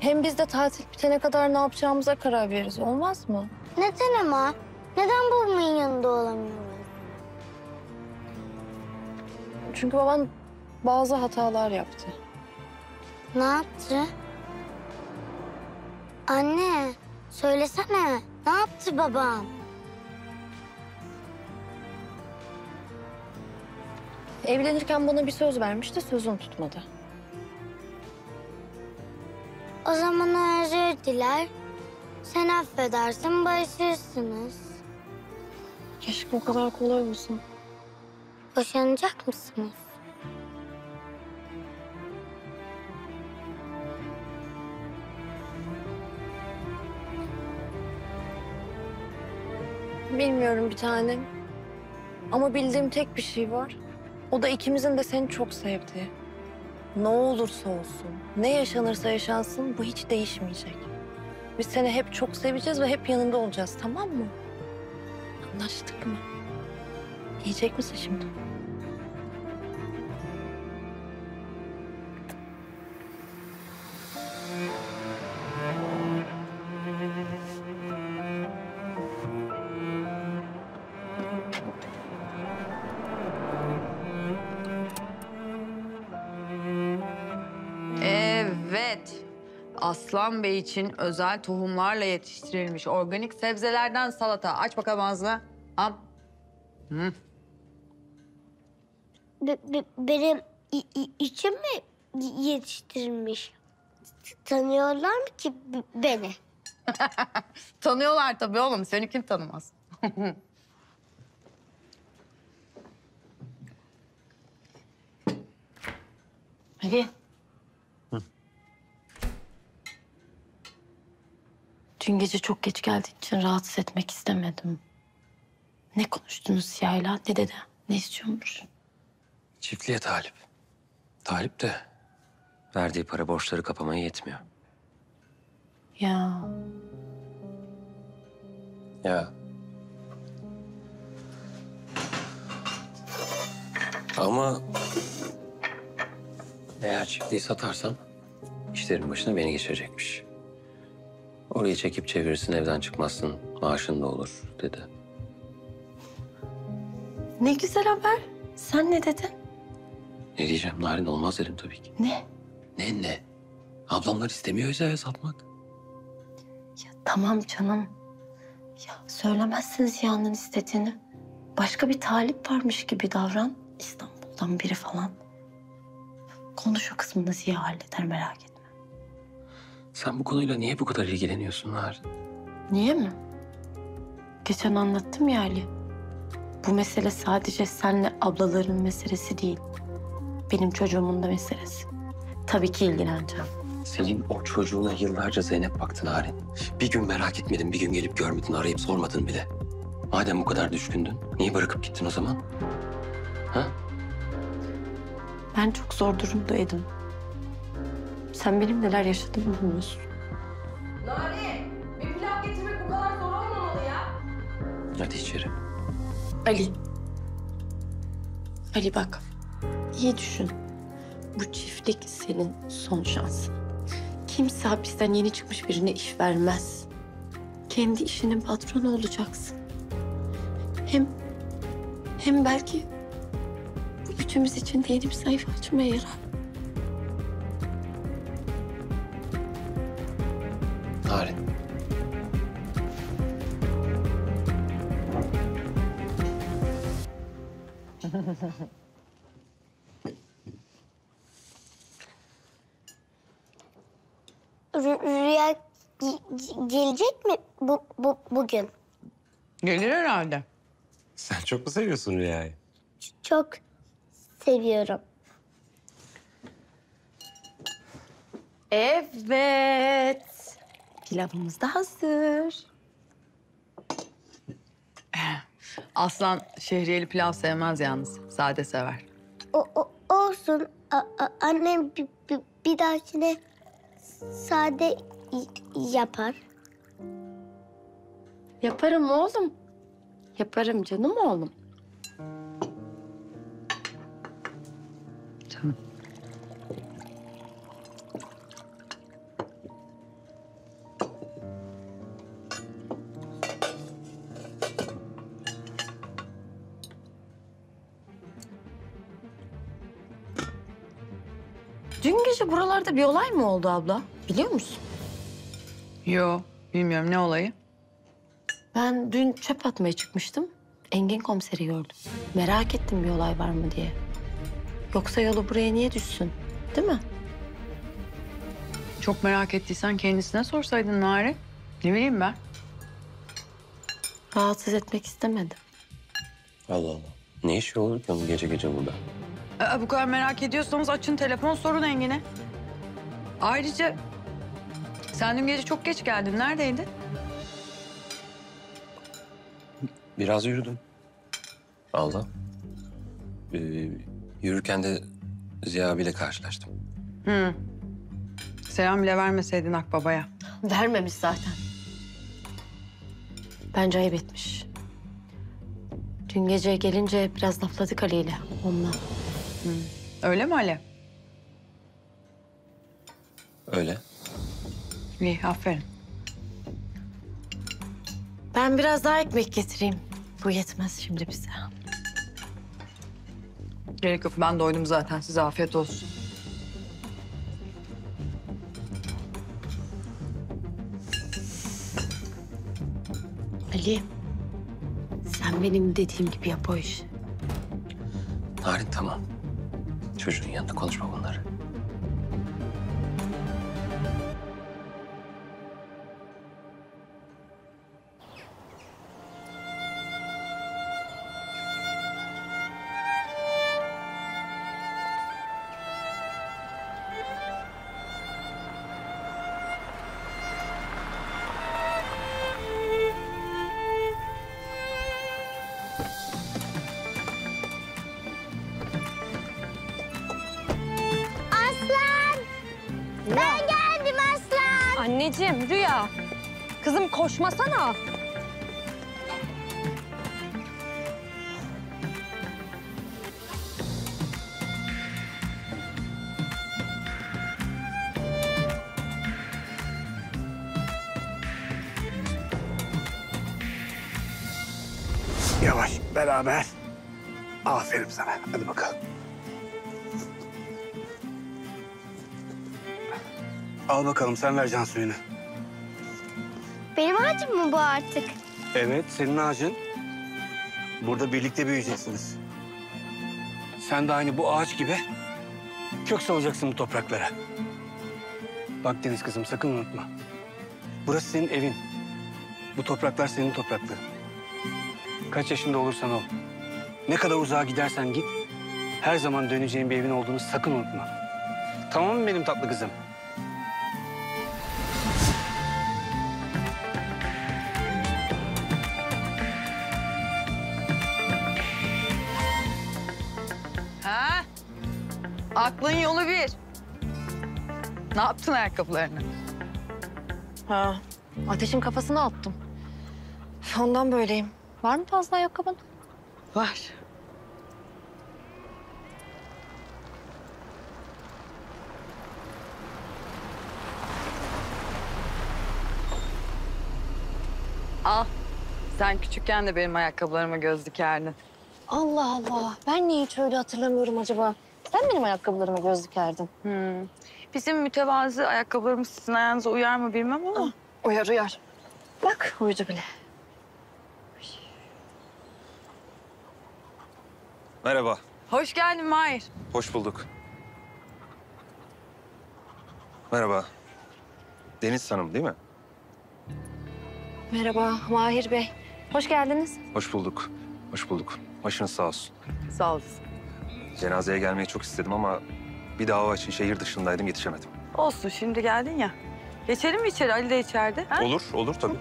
Hem biz de tatil bitene kadar ne yapacağımıza karar veririz. Olmaz mı? Neden ama? Neden babamın yanında olamıyoruz? Çünkü baban bazı hatalar yaptı. Ne yaptı? Anne, söylesene. Ne yaptı babam? Evlenirken bana bir söz vermişti, sözünü tutmadı. O zaman özür diler. Sen affedersin, barışırsınız. Keşke o kadar kolay olsun. Boşanacak mısınız? Bilmiyorum bir tanem. Ama bildiğim tek bir şey var. O da ikimizin de seni çok sevdiği. Ne olursa olsun, ne yaşanırsa yaşansın bu hiç değişmeyecek. Biz seni hep çok seveceğiz ve hep yanında olacağız tamam mı? Anlaştık mı? Yiyecek misin şimdi? Aslan Bey için özel tohumlarla yetiştirilmiş organik sebzelerden salata. Aç bakalım ağzını. Am. Hı. Be- be- benim i- i- içim mi y- yetiştirilmiş? Tanıyorlar mı ki b- beni? Tanıyorlar tabii oğlum. Seni kim tanımaz? Ali. Dün gece çok geç geldiğin için rahatsız etmek istemedim. Ne konuştunuz Ziya'yla? Ne dedi? Ne istiyormuş? Çiftliğe talip. Talip de verdiği para borçları kapamaya yetmiyor. Ya Ya. Ama eğer çiftliği satarsam işlerin başına beni geçirecekmiş. Orayı çekip çevirirsin evden çıkmazsın maaşın da olur dedi. ne güzel haber. Sen ne dedin? Ne diyeceğim Narin olmaz dedim tabii ki. Ne? Ne ne? Ablamlar istemiyor Özay'a satmak. Tamam canım. Ya söylemezsin Ziya'nın istediğini. Başka bir talip varmış gibi davran. İstanbul'dan biri falan. Konuş o kısmını Ziya halleder merak etme. Sen bu konuyla niye bu kadar ilgileniyorsun Narin? Niye mi? Geçen anlattım ya Ali. Bu mesele sadece senle ablaların meselesi değil. Benim çocuğumun da meselesi. Tabii ki ilgileneceğim. Senin o çocuğuna yıllarca Zeynep baktı Narin. Bir gün merak etmedin, bir gün gelip görmedin, arayıp sormadın bile. Madem bu kadar düşkündün, niye bırakıp gittin o zaman? Ha? Ben çok zor durumdaydım. Sen benim neler yaşadığımı bilmiyorsun. Nari, bir pilav getirmek bu kadar zor olmamalı ya. Hadi içeri. Ali. Ali bak. iyi düşün. Bu çiftlik senin son şansın. Kimse hapisten yeni çıkmış birine iş vermez. Kendi işinin patronu olacaksın. Hem hem belki bu üçümüz için de yeni bir sayfa açmaya yarar. Bugün? Gelir herhalde. Sen çok mu seviyorsun Rüya'yı? Çok seviyorum. Evet. Pilavımız da hazır. Aslan şehriyeli pilav sevmez yalnız. Sade sever. O, o- olsun. A- a- annem bir, bir, bir dahakine sade yapar. Yaparım oğlum. Yaparım canım oğlum. Dün gece buralarda bir olay mı oldu abla? Biliyor musun? Yo, bilmiyorum ne olayı? Ben dün çöp atmaya çıkmıştım. Engin komiseri gördüm. Merak ettim bir olay var mı diye. Yoksa yolu buraya niye düşsün? Değil mi? Çok merak ettiysen kendisine sorsaydın Nari. Ne bileyim ben. Rahatsız etmek istemedim. Allah Allah. Ne işi olur ki onun gece gece burada? Aa, bu kadar merak ediyorsanız açın telefon sorun Engin'e. Ayrıca sen dün gece çok geç geldin. Neredeydin? Biraz yürüdüm. Allah. Ee, yürürken de Ziya abiyle karşılaştım. Hı. Selam bile vermeseydin Akbaba'ya. Vermemiş zaten. Bence ayıp etmiş. Dün gece gelince biraz lafladık Ali ile onunla. Öyle mi Ali? Öyle. İyi, aferin. Ben biraz daha ekmek getireyim. Bu yetmez şimdi bize. Gerek yok, ben doydum zaten. Size afiyet olsun. Ali, sen benim dediğim gibi yap o işi. Narin tamam. Çocuğun yanında konuşma bunları. Anneciğim Rüya. Kızım koşmasana. Yavaş beraber. Al bakalım sen ver can suyunu. Benim ağacım mı bu artık? Evet senin ağacın. Burada birlikte büyüyeceksiniz. Sen de aynı bu ağaç gibi kök salacaksın bu topraklara. Bak Deniz kızım sakın unutma. Burası senin evin. Bu topraklar senin toprakların. Kaç yaşında olursan ol. Ne kadar uzağa gidersen git. Her zaman döneceğin bir evin olduğunu sakın unutma. Tamam mı benim tatlı kızım? Aklın yolu bir. Ne yaptın ayakkabılarını? Ha, ateşin kafasına attım. Ondan böyleyim. Var mı fazla ayakkabın? Var. Al. Sen küçükken de benim ayakkabılarıma göz dikerdin. Allah Allah. Ben niye hiç öyle hatırlamıyorum acaba? Sen benim ayakkabılarıma göz dikerdin. Hmm. Bizim mütevazı ayakkabılarımız sizin ayağınıza uyar mı bilmem ama. Uyar uyar. Bak uydu bile. Merhaba. Hoş geldin Mahir. Hoş bulduk. Merhaba. Deniz Hanım değil mi? Merhaba Mahir Bey. Hoş geldiniz. Hoş bulduk. Hoş bulduk. Başınız sağ olsun. Sağ olasın. Cenazeye gelmeyi çok istedim ama bir dava için şehir dışındaydım yetişemedim. Olsun şimdi geldin ya. Geçelim mi içeri? Ali de içeride. Ha? Olur, olur tabii.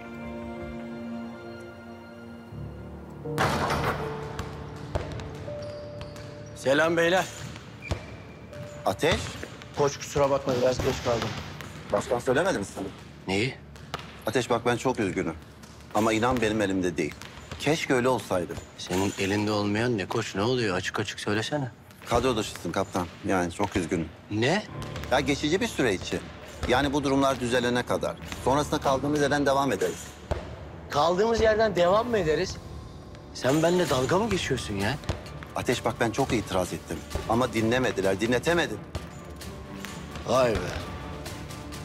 Selam beyler. Ateş. Koç kusura bakma biraz geç kaldım. Başkan söylemedi mi sana? Neyi? Ateş bak ben çok üzgünüm. Ama inan benim elimde değil. Keşke öyle olsaydı. Senin elinde olmayan ne koç ne oluyor açık açık söylesene. Kadro dışısın kaptan. Yani çok üzgünüm. Ne? Ya geçici bir süre için. Yani bu durumlar düzelene kadar. Sonrasında kaldığımız yerden devam ederiz. Kaldığımız yerden devam mı ederiz? Sen benimle dalga mı geçiyorsun ya? Ateş bak ben çok itiraz ettim. Ama dinlemediler, dinletemedim. Vay be.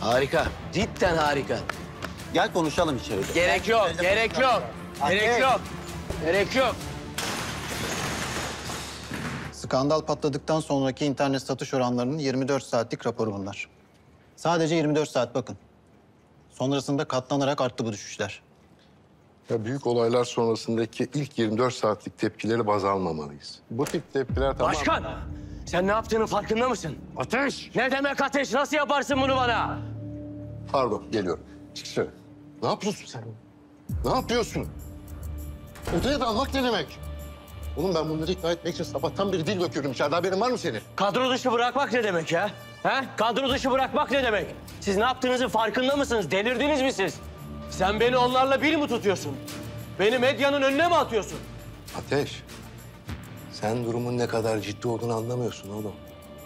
Harika. Cidden harika. Gel konuşalım içeride. Gerek yok, gerek yok. Gerek yok. Gerek yok. Skandal patladıktan sonraki internet satış oranlarının 24 saatlik raporu bunlar. Sadece 24 saat bakın. Sonrasında katlanarak arttı bu düşüşler. Ya büyük olaylar sonrasındaki ilk 24 saatlik tepkileri baz almamalıyız. Bu tip tepkiler tamam. Başkan, sen ne yaptığının farkında mısın? Ateş! Ne demek ateş? Nasıl yaparsın bunu bana? Pardon, geliyorum. Çık dışarı. Ne yapıyorsun sen? Ne yapıyorsun? Odaya dalmak ne demek? Oğlum ben bunları ikna etmek için sabahtan beri dil döküyorum içeride. Haberin var mı senin? Kadro dışı bırakmak ne demek ya? He? Kadro dışı bırakmak ne demek? Siz ne yaptığınızın farkında mısınız? Delirdiniz mi siz? Sen beni onlarla bir mi tutuyorsun? Beni medyanın önüne mi atıyorsun? Ateş, sen durumun ne kadar ciddi olduğunu anlamıyorsun oğlum.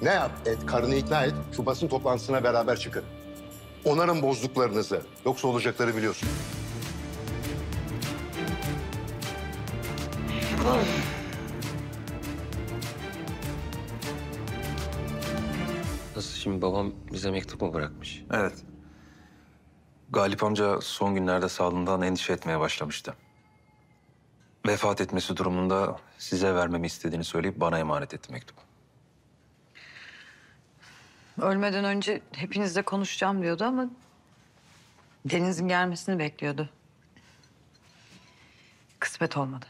Ne yap? Et, karını ikna et, şu basın toplantısına beraber çıkın. Onarın bozduklarınızı. Yoksa olacakları biliyorsun. Şimdi babam bize mektup mu bırakmış? Evet. Galip amca son günlerde sağlığından endişe etmeye başlamıştı. Vefat etmesi durumunda size vermemi istediğini söyleyip bana emanet etti mektubu. Ölmeden önce hepinizle konuşacağım diyordu ama... Deniz'in gelmesini bekliyordu. Kısmet olmadı.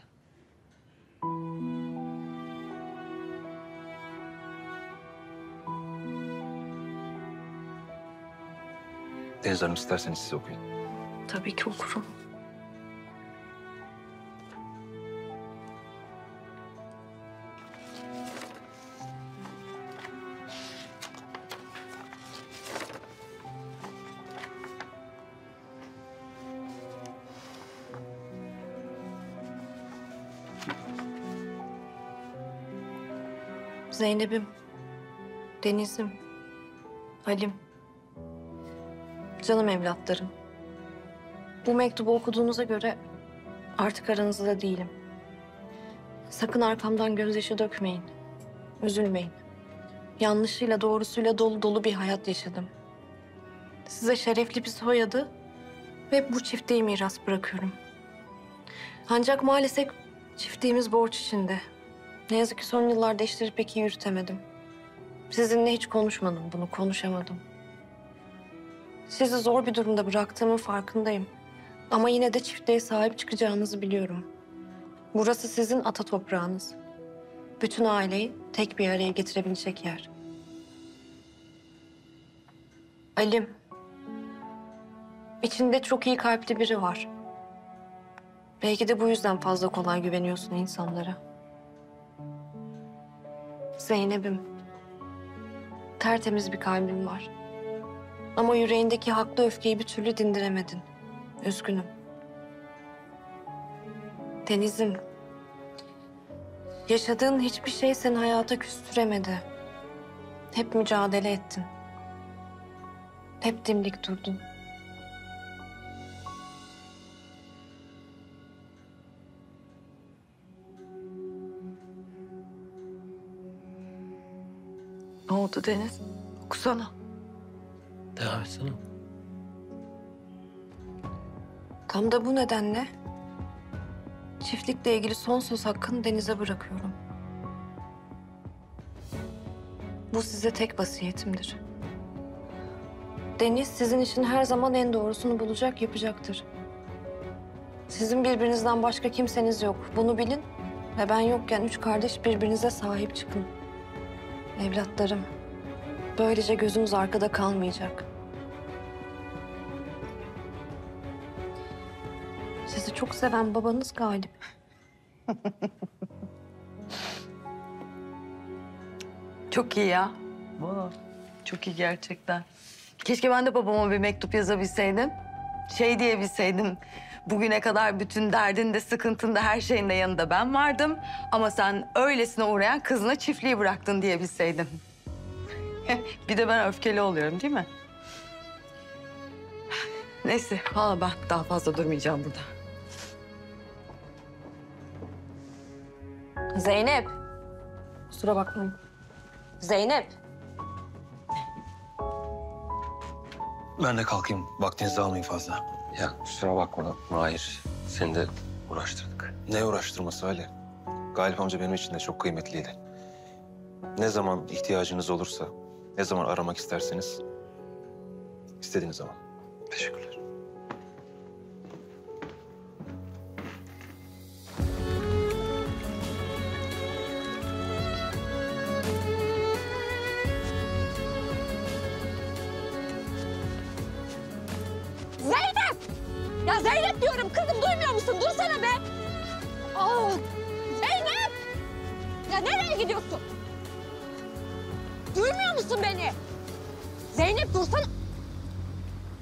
Deniz Hanım isterseniz siz okuyun. Tabii ki okurum. Zeynep'im, Deniz'im, Halim. Canım evlatlarım. Bu mektubu okuduğunuza göre artık aranızda değilim. Sakın arkamdan gözyaşı dökmeyin. Üzülmeyin. Yanlışıyla doğrusuyla dolu dolu bir hayat yaşadım. Size şerefli bir soyadı ve bu çiftliği miras bırakıyorum. Ancak maalesef çiftliğimiz borç içinde. Ne yazık ki son yıllarda işleri pek iyi yürütemedim. Sizinle hiç konuşmadım bunu, konuşamadım. Sizi zor bir durumda bıraktığımın farkındayım. Ama yine de çiftliğe sahip çıkacağınızı biliyorum. Burası sizin ata toprağınız. Bütün aileyi tek bir araya getirebilecek yer. Alim. İçinde çok iyi kalpli biri var. Belki de bu yüzden fazla kolay güveniyorsun insanlara. Zeynep'im. Tertemiz bir kalbim var. Ama yüreğindeki haklı öfkeyi bir türlü dindiremedin. Üzgünüm. Deniz'im. Yaşadığın hiçbir şey seni hayata küstüremedi. Hep mücadele ettin. Hep dimdik durdun. Ne oldu Deniz? Okusana. Devam etsene. Tam da bu nedenle çiftlikle ilgili son söz hakkını Deniz'e bırakıyorum. Bu size tek vasiyetimdir. Deniz sizin için her zaman en doğrusunu bulacak, yapacaktır. Sizin birbirinizden başka kimseniz yok. Bunu bilin ve ben yokken üç kardeş birbirinize sahip çıkın. Evlatlarım, böylece gözünüz arkada kalmayacak. Sizi çok seven babanız Galip. Çok iyi ya. Valla çok iyi gerçekten. Keşke ben de babama bir mektup yazabilseydim. Şey diyebilseydim. Bugüne kadar bütün derdinde, sıkıntında, her şeyinde yanında ben vardım. Ama sen öylesine uğrayan kızına çiftliği bıraktın diyebilseydim. bir de ben öfkeli oluyorum değil mi? Neyse, valla ben daha fazla durmayacağım burada. Zeynep. Kusura bakmayın. Zeynep. Ben de kalkayım. Vaktinizi almayın fazla. Ya kusura bakma Mahir. Seni de uğraştırdık. Ne uğraştırması Ali? Galip amca benim için de çok kıymetliydi. Ne zaman ihtiyacınız olursa, ne zaman aramak isterseniz... ...istediğiniz zaman. Teşekkürler. Zeynep! Ya Zeynep diyorum kızım duymuyor musun? Dursana be! Aa, Zeynep! Ya nereye gidiyorsun? Duymuyor musun beni? Zeynep dursana.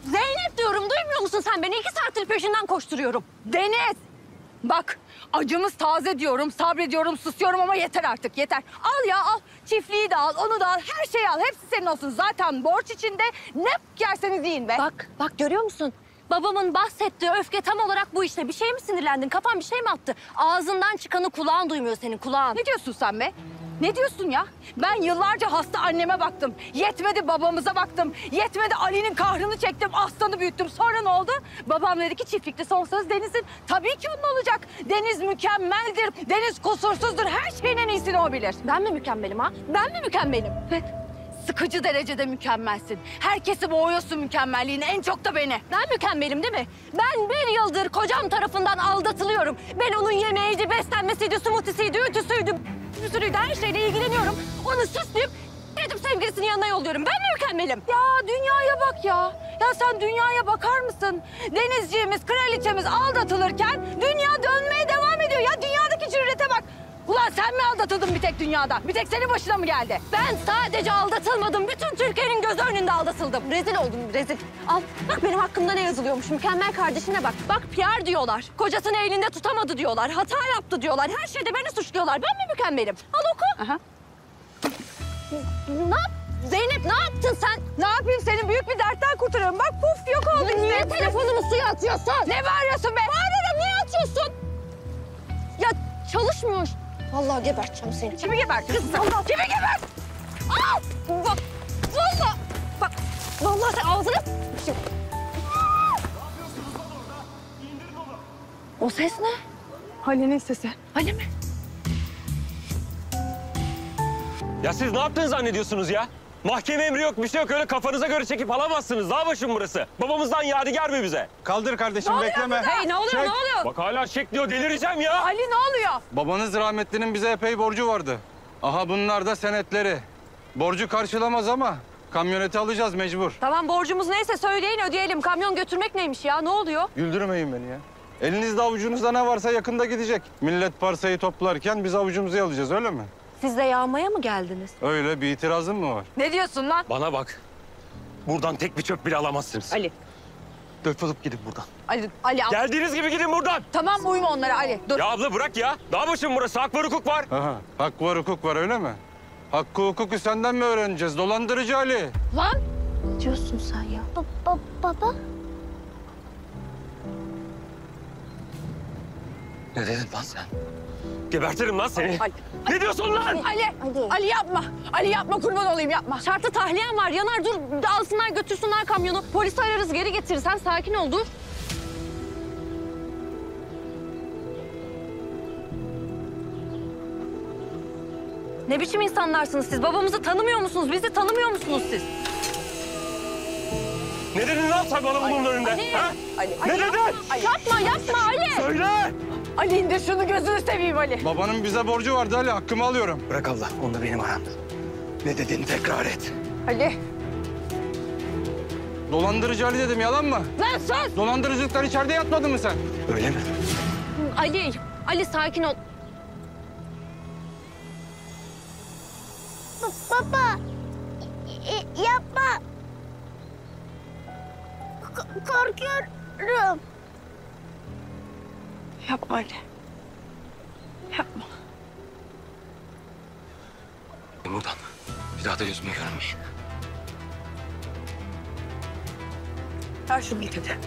Zeynep diyorum duymuyor musun sen beni? İki saattir peşinden koşturuyorum. Deniz! Bak acımız taze diyorum, sabrediyorum, susuyorum ama yeter artık yeter. Al ya al. Çiftliği de al, onu da al, her şeyi al. Hepsi senin olsun. Zaten borç içinde ne yerseniz yiyin be. Bak, bak görüyor musun? Babamın bahsettiği öfke tam olarak bu işte. Bir şey mi sinirlendin? Kafan bir şey mi attı? Ağzından çıkanı kulağın duymuyor senin kulağın. Ne diyorsun sen be? Ne diyorsun ya? Ben yıllarca hasta anneme baktım. Yetmedi babamıza baktım. Yetmedi Ali'nin kahrını çektim. Aslanı büyüttüm. Sonra ne oldu? Babam dedi ki çiftlikte son söz Deniz'in. Tabii ki onun olacak. Deniz mükemmeldir. Deniz kusursuzdur. Her şeyin en iyisini o bilir. Ben mi mükemmelim ha? Ben mi mükemmelim? Evet. Sıkıcı derecede mükemmelsin. Herkesi boğuyorsun mükemmelliğini. En çok da beni. Ben mükemmelim değil mi? Ben bir yıldır kocam tarafından aldatılıyorum. Ben onun yemeğiydi, beslenmesiydi, smoothie'siydi, ütüsüydü, sürüydü, her şeyle ilgileniyorum. Onu süsleyip edip sevgilisinin yanına yolluyorum. Ben mi mükemmelim? Ya dünyaya bak ya. Ya sen dünyaya bakar mısın? Denizciğimiz, kraliçemiz aldatılırken dünya dönmeye devam ediyor. Ya dünyadaki cürete bak. Ulan sen mi aldatıldın bir tek dünyada? Bir tek senin başına mı geldi? Ben sadece aldatılmadım. Bütün Türkiye'nin göz önünde aldatıldım. Rezil oldum, rezil. Al, bak benim hakkımda ne yazılıyormuş. Mükemmel kardeşine bak. Bak PR diyorlar. Kocasını elinde tutamadı diyorlar. Hata yaptı diyorlar. Her şeyde beni suçluyorlar. Ben mi mükemmelim? Al oku. Aha. Ne yap? Zeynep ne yaptın sen? Ne yapayım seni büyük bir dertten kurtarıyorum. Bak puf yok oldu. Niye telefonumu suya atıyorsun? Ne bağırıyorsun be? Bağırırım niye atıyorsun? Ya çalışmıyor. Vallahi geberteceğim seni. Kimi gebert kız sen? Kimi gebert? Aa! Bak vallahi bak vallahi sen ağzını s- O ses ne? Ali'nin sesi. Ali mi? Ya siz ne yaptığını zannediyorsunuz ya? Mahkeme emri yok, bir şey yok. Öyle kafanıza göre çekip alamazsınız. Dağ başım burası. Babamızdan yadigar mı bize? Kaldır kardeşim bekleme. Hey ne oluyor Çek. ne oluyor? Bak hala şek diyor, delireceğim ya. Ali ne oluyor? Babanız rahmetlinin bize epey borcu vardı. Aha bunlar da senetleri. Borcu karşılamaz ama kamyoneti alacağız mecbur. Tamam borcumuz neyse söyleyin ödeyelim. Kamyon götürmek neymiş ya ne oluyor? Güldürmeyin beni ya. Elinizde avucunuzda ne varsa yakında gidecek. Millet parsayı toplarken biz avucumuzu alacağız öyle mi? Siz de yağmaya mı geldiniz? Öyle bir itirazın mı var? Ne diyorsun lan? Bana bak. Buradan tek bir çöp bile alamazsınız. Ali. Defolup gidin buradan. Ali, Ali al. Geldiğiniz gibi gidin buradan. Tamam uyma onlara Ali. Dur. Ya abla bırak ya. Dağ başım burası. Hak var hukuk var. Aha, hak var hukuk var öyle mi? Hakkı hukuku senden mi öğreneceğiz dolandırıcı Ali? Lan. Ne diyorsun sen ya? Ba- baba. Ne dedin lan sen? Gebertirim lan seni. Ali. Ne diyorsun lan? Ali. Ali yapma. Ali yapma kurban olayım yapma. Şartlı tahliyen var. Yanar dur. Alsınlar götürsünler kamyonu. Polis ararız geri getirir. Sen sakin ol dur. Ne biçim insanlarsınız siz? Babamızı tanımıyor musunuz? Bizi tanımıyor musunuz siz? Ne dedin lan sen bana bunun önünde? Ali. Ha? Ali. Ne Ali, dedin? Ali. Yapma yapma Ali. Söyle. Ali indir şunu gözünü seveyim Ali. Babanın bize borcu vardı Ali hakkımı alıyorum. Bırak Allah. Onu da benim aramda. Ne dediğini tekrar et. Ali. Dolandırıcı Ali dedim yalan mı? Lan sus. Dolandırıcılıktan içeride yatmadın mı sen? Öyle mi? Ali. Ali sakin ol. Ba- baba. i- yapma. K- korkuyorum. Yapma Ali. Yapma. Buradan. Bir daha da yüzüme görünmeyin. Ver şunu git hadi.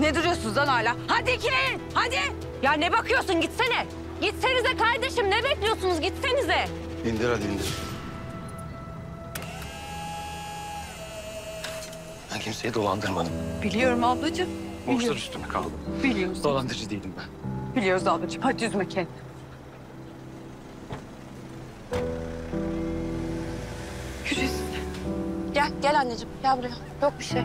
Ne duruyorsunuz lan hala? Hadi girin. Hadi. Ya ne bakıyorsun gitsene. Gitsenize kardeşim ne bekliyorsunuz gitsenize. İndir hadi indir. Kimseyi dolandırmadım. Biliyorum ablacığım. Borçlar üstüme kaldı. Biliyoruz. Dolandırıcı değilim ben. Biliyoruz ablacığım. Hadi üzme kendini. Yürü. Gel gel anneciğim gel buraya. Yok bir şey.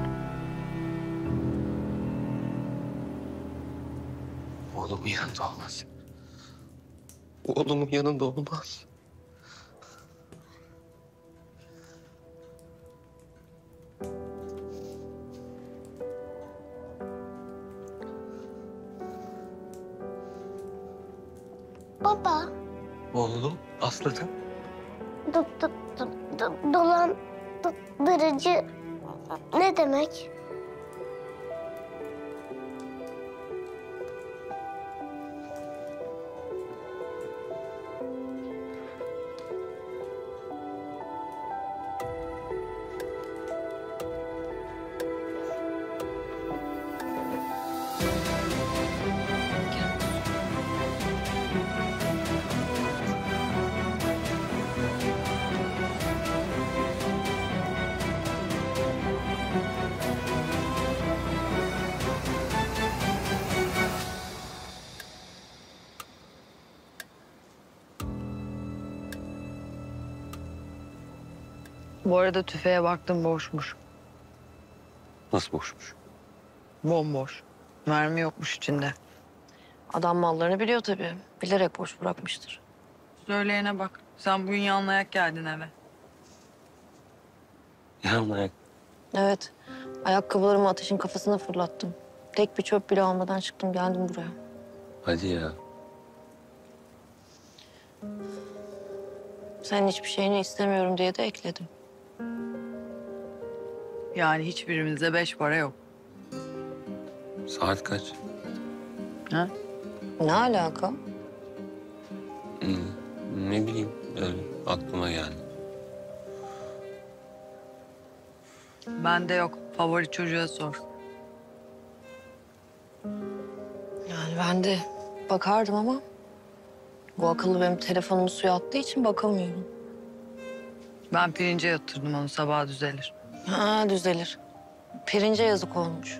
Oğlumun yanında olmaz. Oğlumun yanında olmaz. Arada tüfeğe baktım boşmuş. Nasıl boşmuş? Bomboş. Mermi yokmuş içinde. Adam mallarını biliyor tabii. Bilerek boş bırakmıştır. Söyleyene bak. Sen bugün yanlayak geldin eve. Yanlayak. Evet. Ayakkabılarımı ateşin kafasına fırlattım. Tek bir çöp bile almadan çıktım geldim buraya. Hadi ya. Senin hiçbir şeyini istemiyorum diye de ekledim. Yani hiçbirimizde beş para yok. Saat kaç? Ha? Ne alaka? Hmm, ne bileyim öyle aklıma geldi. Bende yok. Favori çocuğa sor. Yani ben de bakardım ama... ...bu akıllı benim telefonumu suya attığı için bakamıyorum. Ben pirince yatırdım onu sabah düzelir. Ha düzelir. Pirince yazık olmuş.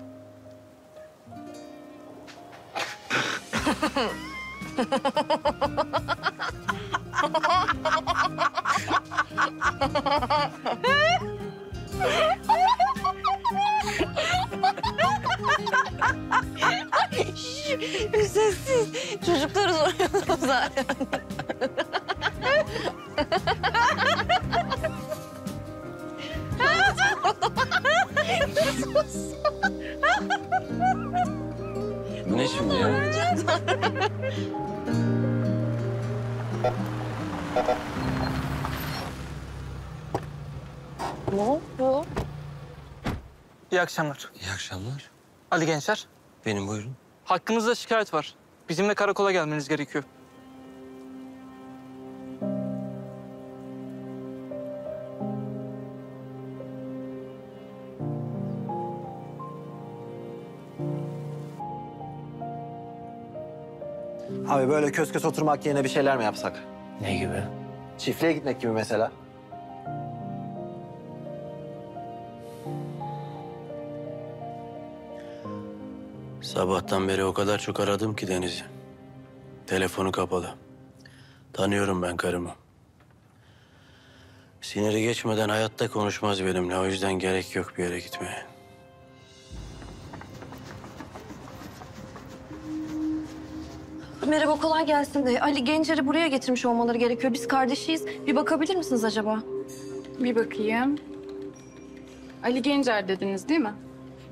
Sessiz. Çocukları soruyorsun zaten. İyi akşamlar. İyi akşamlar. Ali Gençer. Benim buyurun. Hakkınızda şikayet var. Bizimle karakola gelmeniz gerekiyor. Abi böyle kös kös oturmak yerine bir şeyler mi yapsak? Ne gibi? Çiftliğe gitmek gibi mesela. Sabahtan beri o kadar çok aradım ki Deniz'i. Telefonu kapalı. Tanıyorum ben karımı. Siniri geçmeden hayatta konuşmaz benimle. O yüzden gerek yok bir yere gitmeye. Merhaba kolay gelsin. Ee, Ali Gencer'i buraya getirmiş olmaları gerekiyor. Biz kardeşiyiz. Bir bakabilir misiniz acaba? Bir bakayım. Ali Gencer dediniz değil mi?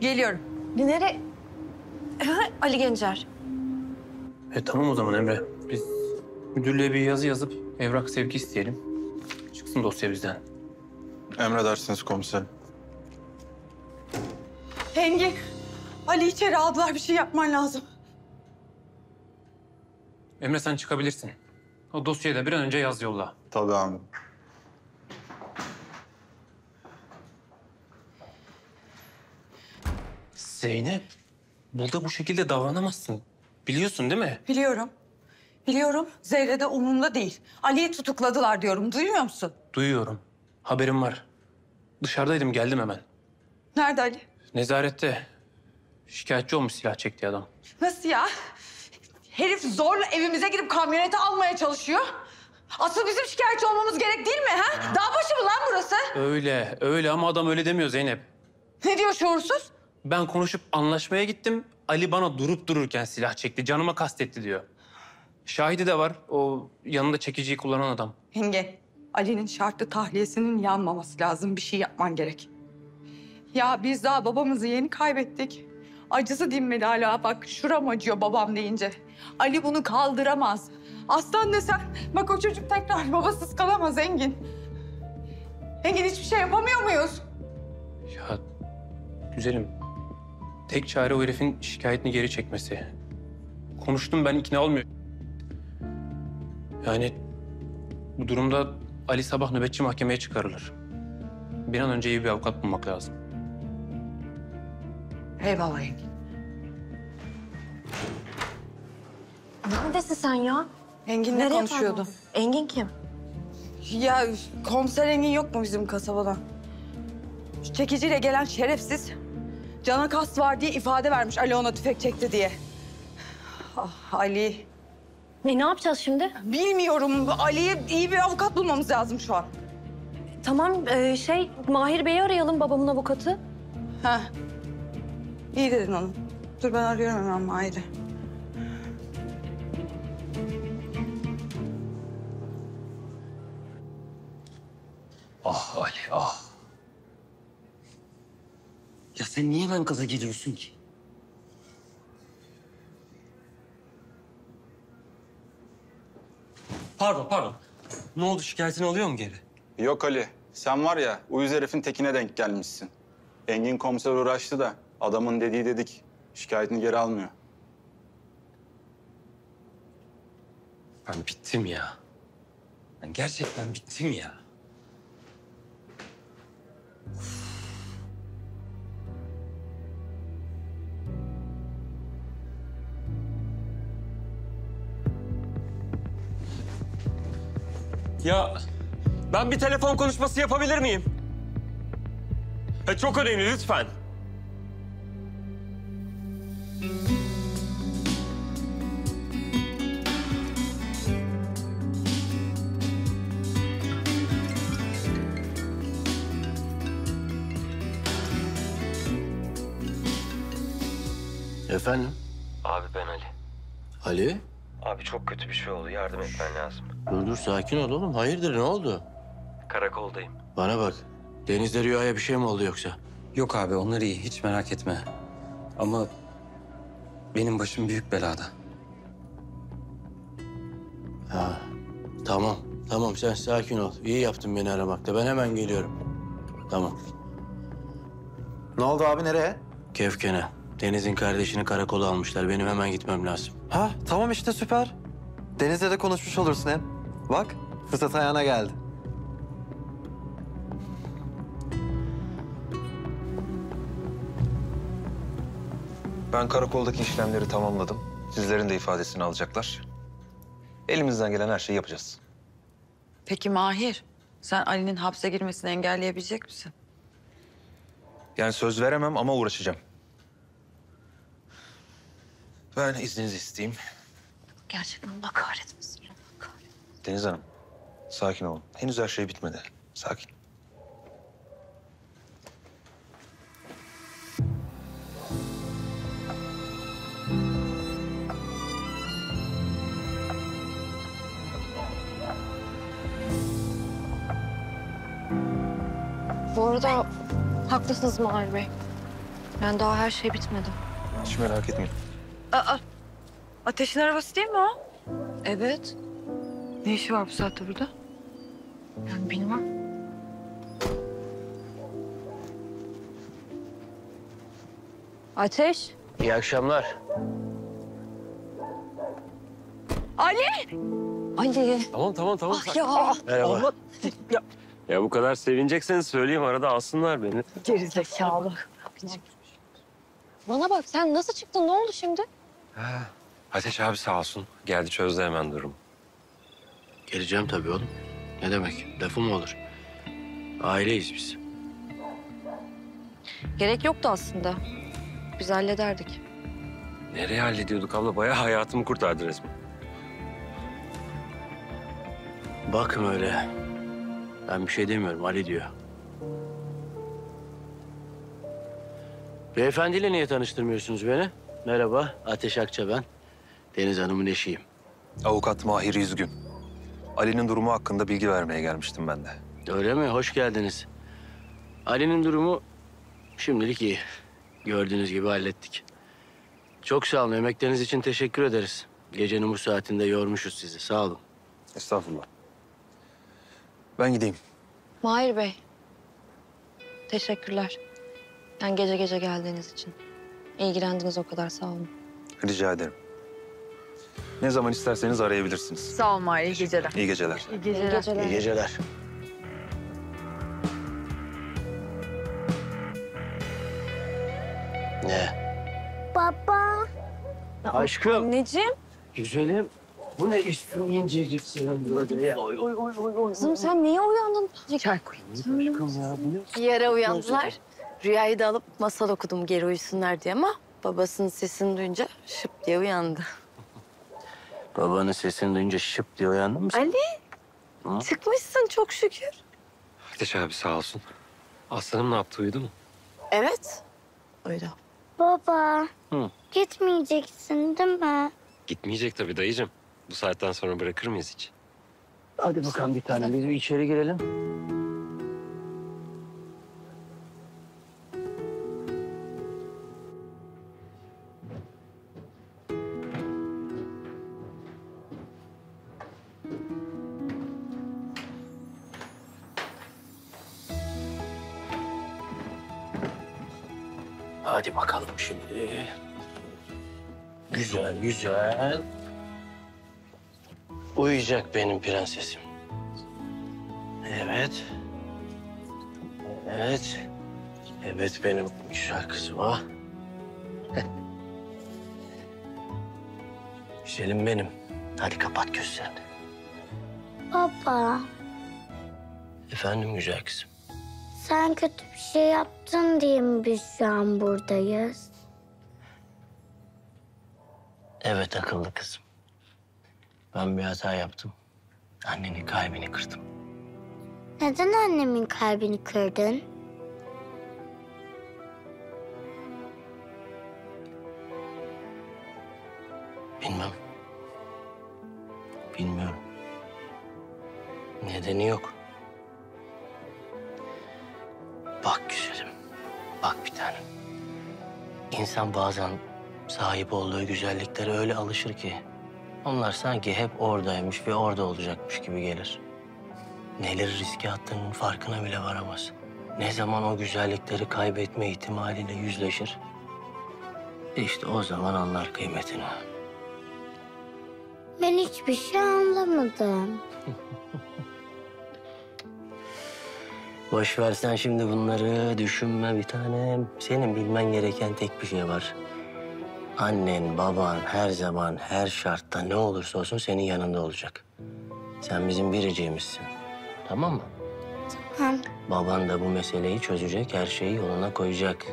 Geliyorum. Nereye? Ha, Ali Gencer. E tamam o zaman Emre. Biz müdürlüğe bir yazı yazıp evrak sevki isteyelim. Çıksın dosya bizden. Emredersiniz komiserim. Engin, Ali içeri aldılar. Bir şey yapman lazım. Emre sen çıkabilirsin. O dosyayı da bir an önce yaz yolla. Tabii amirim. Zeynep, burada bu şekilde davranamazsın. Biliyorsun değil mi? Biliyorum. Biliyorum. Zerre de umurumda değil. Ali'yi tutukladılar diyorum. Duymuyor musun? Duyuyorum. Haberim var. Dışarıdaydım geldim hemen. Nerede Ali? Nezarette. Şikayetçi olmuş silah çektiği adam. Nasıl ya? Herif zorla evimize girip kamyoneti almaya çalışıyor. Asıl bizim şikayetçi olmamız gerek değil mi ha? Dağ başı mı lan burası? Öyle, öyle ama adam öyle demiyor Zeynep. Ne diyor şuursuz? Ben konuşup anlaşmaya gittim. Ali bana durup dururken silah çekti. Canıma kastetti diyor. Şahidi de var. O yanında çekiciyi kullanan adam. Yenge, Ali'nin şartlı tahliyesinin yanmaması lazım. Bir şey yapman gerek. Ya biz daha babamızı yeni kaybettik. Acısı dinmedi hala. Bak şuram acıyor babam deyince. Ali bunu kaldıramaz. Aslan desen bak o çocuk tekrar babasız kalamaz Engin. Engin hiçbir şey yapamıyor muyuz? Ya güzelim. Tek çare o herifin şikayetini geri çekmesi. Konuştum ben ikna olmuyor. Yani bu durumda Ali sabah nöbetçi mahkemeye çıkarılır. Bir an önce iyi bir avukat bulmak lazım. Eyvallah Engin. Neredesin sen ya? Engin'le Nereye konuşuyordu. pardon? Engin kim? Ya komiser Engin yok mu bizim kasabadan? Şu çekiciyle gelen şerefsiz cana kas var diye ifade vermiş Ali ona tüfek çekti diye. Ah Ali. Ne, ne yapacağız şimdi? Bilmiyorum. Ali'ye iyi bir avukat bulmamız lazım şu an. Tamam e, şey Mahir Bey'i arayalım babamın avukatı. Ha. İyi dedin onu. Dur ben arıyorum hemen Mahir'i. Ah Ali ah. Ya sen niye hemen kaza geliyorsun ki? Pardon pardon. Ne oldu şikayetini alıyor mu geri? Yok Ali. Sen var ya uyuz herifin tekine denk gelmişsin. Engin komiser uğraştı da adamın dediği dedik. Şikayetini geri almıyor. Ben bittim ya. Ben gerçekten bittim ya. Ya ben bir telefon konuşması yapabilir miyim? Ha, çok önemli lütfen. Efendim? Abi ben Ali. Ali? Abi çok kötü bir şey oldu. Yardım etmen lazım. Dur dur sakin ol oğlum. Hayırdır ne oldu? Karakoldayım. Bana bak. Denizde Rüya'ya bir şey mi oldu yoksa? Yok abi onlar iyi. Hiç merak etme. Ama benim başım büyük belada. Ha, tamam. Tamam sen sakin ol. İyi yaptın beni aramakta. Ben hemen geliyorum. Tamam. Ne oldu abi nereye? Kevkene. Deniz'in kardeşini karakola almışlar. Benim hemen gitmem lazım. Ha tamam işte süper. Deniz'le de konuşmuş olursun hem. Bak fırsat ayağına geldi. Ben karakoldaki işlemleri tamamladım. Sizlerin de ifadesini alacaklar. Elimizden gelen her şeyi yapacağız. Peki Mahir, sen Ali'nin hapse girmesini engelleyebilecek misin? Yani söz veremem ama uğraşacağım. Ben izninizi isteyeyim. Gerçekten Allah kahretmesin. Deniz Hanım, sakin olun. Henüz her şey bitmedi. Sakin. Bu arada haklısınız Mahir Bey. Yani daha her şey bitmedi. Hiç merak etmeyin. Aa, Ateş'in arabası değil mi o? Evet. Ne işi var bu saatte burada? Yani bilmem. Ateş. İyi akşamlar. Ali! Ali. Tamam tamam tamam. Ah ya. Merhaba. Ya. ya bu kadar sevinecekseniz söyleyeyim arada alsınlar beni. Gerizekalı. Bana bak sen nasıl çıktın? Ne oldu şimdi? Ha, Ateş abi sağ olsun. Geldi çözdü hemen durum. Geleceğim tabii oğlum. Ne demek? Lafı mı olur? Aileyiz biz. Gerek yoktu aslında. Biz hallederdik. Nereye hallediyorduk abla? Bayağı hayatımı kurtardı resmen. Bakma öyle. Ben bir şey demiyorum. Ali diyor. Beyefendiyle niye tanıştırmıyorsunuz beni? Merhaba, Ateş Akça ben. Deniz Hanım'ın eşiyim. Avukat Mahir Yüzgün. Ali'nin durumu hakkında bilgi vermeye gelmiştim ben de. Öyle mi? Hoş geldiniz. Ali'nin durumu şimdilik iyi. Gördüğünüz gibi hallettik. Çok sağ olun. Emekleriniz için teşekkür ederiz. Gecenin bu saatinde yormuşuz sizi. Sağ olun. Estağfurullah. Ben gideyim. Mahir Bey. Teşekkürler. Yani gece gece geldiğiniz için. İlgilendiniz o kadar sağ olun. Rica ederim. Ne zaman isterseniz arayabilirsiniz. Sağ ol Mahir, iyi geceler. İyi geceler. İyi geceler. İyi geceler. Ne? Baba. Aşkım. Anneciğim. Güzelim. Bu ne üstün inceciksin böyle ya. Oy oy oy oy. oy. Kızım sen niye uyandın? Çay koy. Aşkım ya bu ne? Bir ara uyandılar. Rüyayı da alıp masal okudum geri uyusunlar diye ama babasının sesini duyunca şıp diye uyandı. Babanın sesini duyunca şıp diye uyandın mı sen? Ali Hı? çıkmışsın çok şükür. Ateş abi sağ olsun. Aslanım ne yaptı uyudu mu? Evet. Öyle. Baba, Hı. gitmeyeceksin değil mi? Gitmeyecek tabii dayıcığım. Bu saatten sonra bırakır mıyız hiç? Hadi bakalım bir tane. Biz bir içeri girelim. Hadi bakalım şimdi. Güzel, güzel. Uyuyacak benim prensesim. Evet. Evet. Evet benim güzel kızım ha. Güzelim benim. Hadi kapat gözlerini. Baba, Efendim güzel kızım. Sen kötü bir şey yaptın diye mi biz şu an buradayız? Evet akıllı kızım. Ben bir hata yaptım. Annenin kalbini kırdım. Neden annemin kalbini kırdın? Bilmem. Bilmiyorum. Nedeni yok. İnsan bazen sahip olduğu güzelliklere öyle alışır ki... ...onlar sanki hep oradaymış ve orada olacakmış gibi gelir. Neleri riske attığının farkına bile varamaz. Ne zaman o güzellikleri kaybetme ihtimaliyle yüzleşir... ...işte o zaman anlar kıymetini. Ben hiçbir şey anlamadım. Boş ver sen şimdi bunları düşünme bir tanem. Senin bilmen gereken tek bir şey var. Annen, baban her zaman, her şartta ne olursa olsun senin yanında olacak. Sen bizim biriciğimizsin. Tamam mı? Tamam. Baban da bu meseleyi çözecek, her şeyi yoluna koyacak.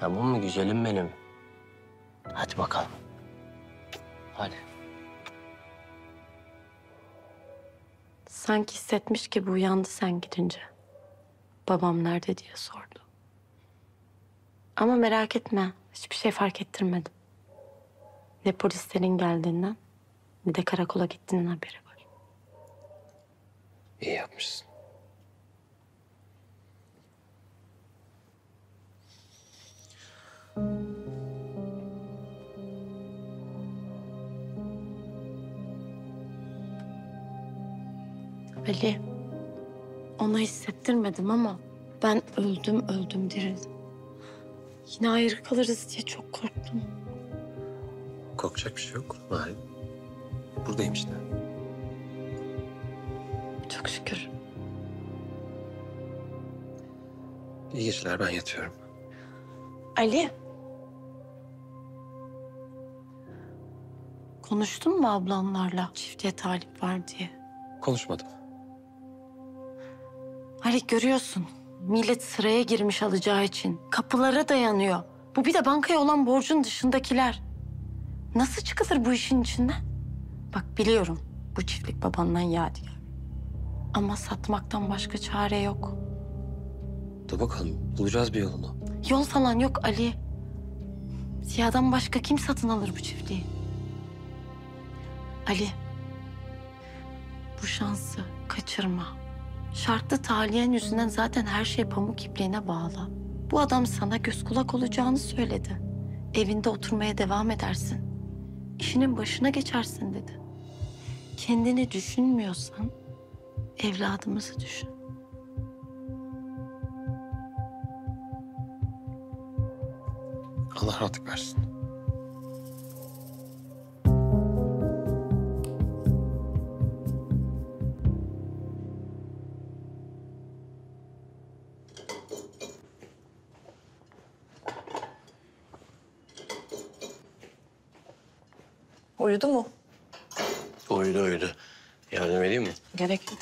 Tamam mı güzelim benim? Hadi bakalım. Hadi. Sanki hissetmiş gibi uyandı sen gidince. Babam nerede diye sordu. Ama merak etme, hiçbir şey fark ettirmedim. Ne polislerin geldiğinden ne de karakola gittiğinden haberi var. İyi yapmışsın. Ali, ona hissettirmedim ama ben öldüm öldüm dirildim. Yine ayrı kalırız diye çok korktum. Korkacak bir şey yok. Hayır. Buradayım işte. Çok şükür. İyi geceler ben yatıyorum. Ali. Konuştun mu ablanlarla çiftliğe talip var diye? Konuşmadım. Ali görüyorsun. Millet sıraya girmiş alacağı için. Kapılara dayanıyor. Bu bir de bankaya olan borcun dışındakiler. Nasıl çıkılır bu işin içinden? Bak biliyorum bu çiftlik babandan yadigar. Ama satmaktan başka çare yok. Dur bakalım bulacağız bir yolunu. Yol falan yok Ali. Ziya'dan başka kim satın alır bu çiftliği? Ali. Bu şansı kaçırma. Şartlı taliyen yüzünden zaten her şey pamuk ipliğine bağlı. Bu adam sana göz kulak olacağını söyledi. Evinde oturmaya devam edersin. İşinin başına geçersin dedi. Kendini düşünmüyorsan evladımızı düşün. Allah rahatlık versin. Uyudu mu? Uyudu uyudu. Yardım edeyim mi? Gerek yok.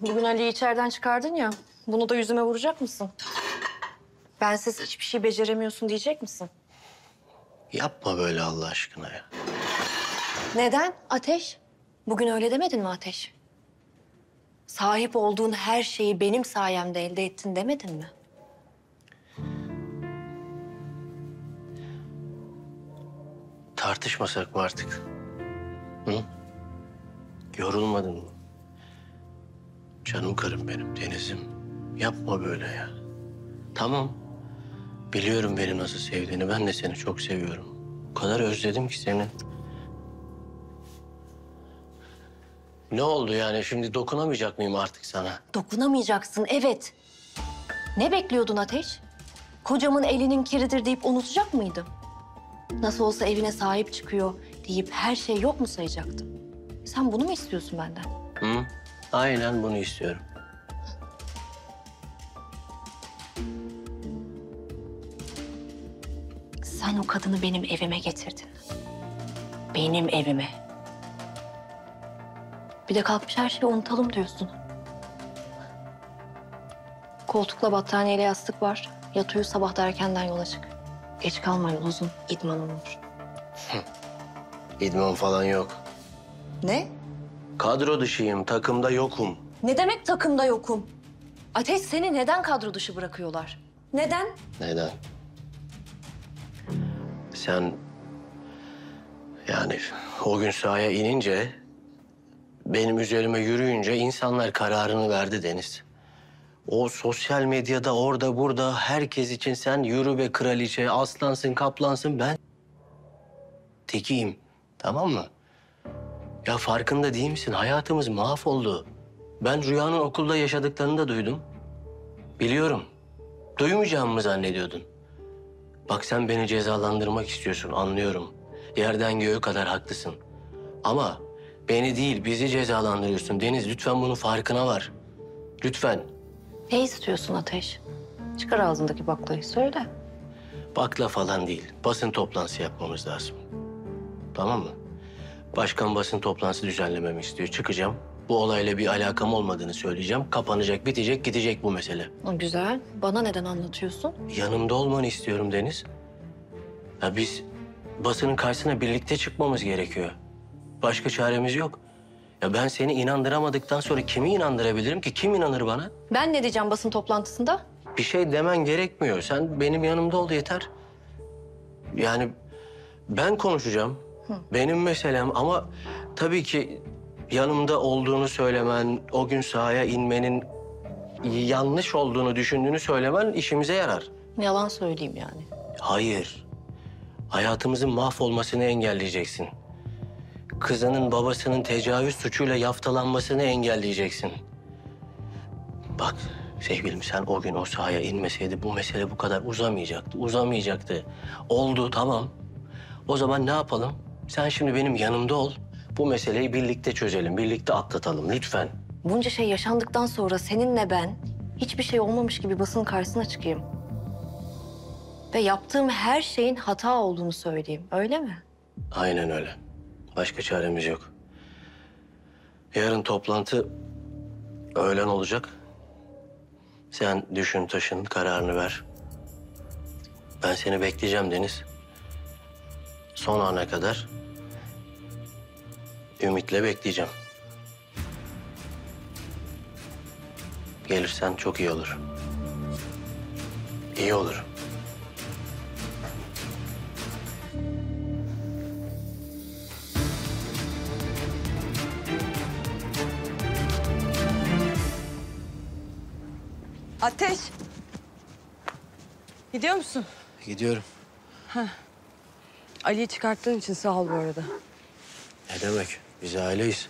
Bugün Ali'yi içeriden çıkardın ya. Bunu da yüzüme vuracak mısın? Bensiz hiçbir şey beceremiyorsun diyecek misin? Yapma böyle Allah aşkına ya. Neden? Ateş. Bugün öyle demedin mi Ateş? Sahip olduğun her şeyi benim sayemde elde ettin demedin mi? Tartışmasak mı artık? Hı? Yorulmadın mı? Canım karım benim Deniz'im. Yapma böyle ya. Tamam. Biliyorum beni nasıl sevdiğini. Ben de seni çok seviyorum. O kadar özledim ki seni. Ne oldu yani? Şimdi dokunamayacak mıyım artık sana? Dokunamayacaksın, evet. Ne bekliyordun Ateş? Kocamın elinin kiridir deyip unutacak mıydım? Nasıl olsa evine sahip çıkıyor deyip her şey yok mu sayacaktın? Sen bunu mu istiyorsun benden? Hı? Aynen bunu istiyorum. Sen o kadını benim evime getirdin. Benim evime. Bir de kalkmış her şeyi unutalım diyorsun. Koltukla battaniyeyle yastık var. Yat uyu sabah da erkenden yola çık. Geç kalma yol uzun. İdman olur. İdman falan yok. Ne? Kadro dışıyım, takımda yokum. Ne demek takımda yokum? Ateş seni neden kadro dışı bırakıyorlar? Neden? Neden? Sen yani o gün sahaya inince benim üzerime yürüyünce insanlar kararını verdi Deniz. O sosyal medyada orada burada herkes için sen yürü be kraliçe, aslansın, kaplansın ben tekiyim. Tamam mı? Ya farkında değil misin? Hayatımız mahvoldu. Ben Rüya'nın okulda yaşadıklarını da duydum. Biliyorum. Duymayacağımı mı zannediyordun? Bak sen beni cezalandırmak istiyorsun, anlıyorum. Yerden göğe kadar haklısın. Ama beni değil, bizi cezalandırıyorsun. Deniz lütfen bunun farkına var. Lütfen. Ne istiyorsun Ateş? Çıkar ağzındaki baklayı söyle. Bakla falan değil. Basın toplantısı yapmamız lazım. Tamam mı? Başkan basın toplantısı düzenlememi istiyor. Çıkacağım. Bu olayla bir alakam olmadığını söyleyeceğim. Kapanacak, bitecek, gidecek bu mesele. Güzel. Bana neden anlatıyorsun? Yanımda olmanı istiyorum Deniz. Ya biz basının karşısına birlikte çıkmamız gerekiyor. Başka çaremiz yok. Ya ben seni inandıramadıktan sonra kimi inandırabilirim ki? Kim inanır bana? Ben ne diyeceğim basın toplantısında? Bir şey demen gerekmiyor. Sen benim yanımda ol yeter. Yani ben konuşacağım. Benim meselem ama tabii ki yanımda olduğunu söylemen, o gün sahaya inmenin yanlış olduğunu düşündüğünü söylemen işimize yarar. Yalan söyleyeyim yani. Hayır. Hayatımızın mahvolmasını engelleyeceksin. Kızının babasının tecavüz suçuyla yaftalanmasını engelleyeceksin. Bak sevgilim sen o gün o sahaya inmeseydi bu mesele bu kadar uzamayacaktı. Uzamayacaktı. Oldu tamam. O zaman ne yapalım? Sen şimdi benim yanımda ol. Bu meseleyi birlikte çözelim, birlikte atlatalım lütfen. Bunca şey yaşandıktan sonra seninle ben hiçbir şey olmamış gibi basın karşısına çıkayım. Ve yaptığım her şeyin hata olduğunu söyleyeyim. Öyle mi? Aynen öyle. Başka çaremiz yok. Yarın toplantı öğlen olacak. Sen düşün taşın kararını ver. Ben seni bekleyeceğim Deniz. Son ana kadar ümitle bekleyeceğim. Gelirsen çok iyi olur. İyi olur. Ateş. Gidiyor musun? Gidiyorum. Heh. Ali'yi çıkarttığın için sağ ol bu arada. Ne demek? Biz aileyiz.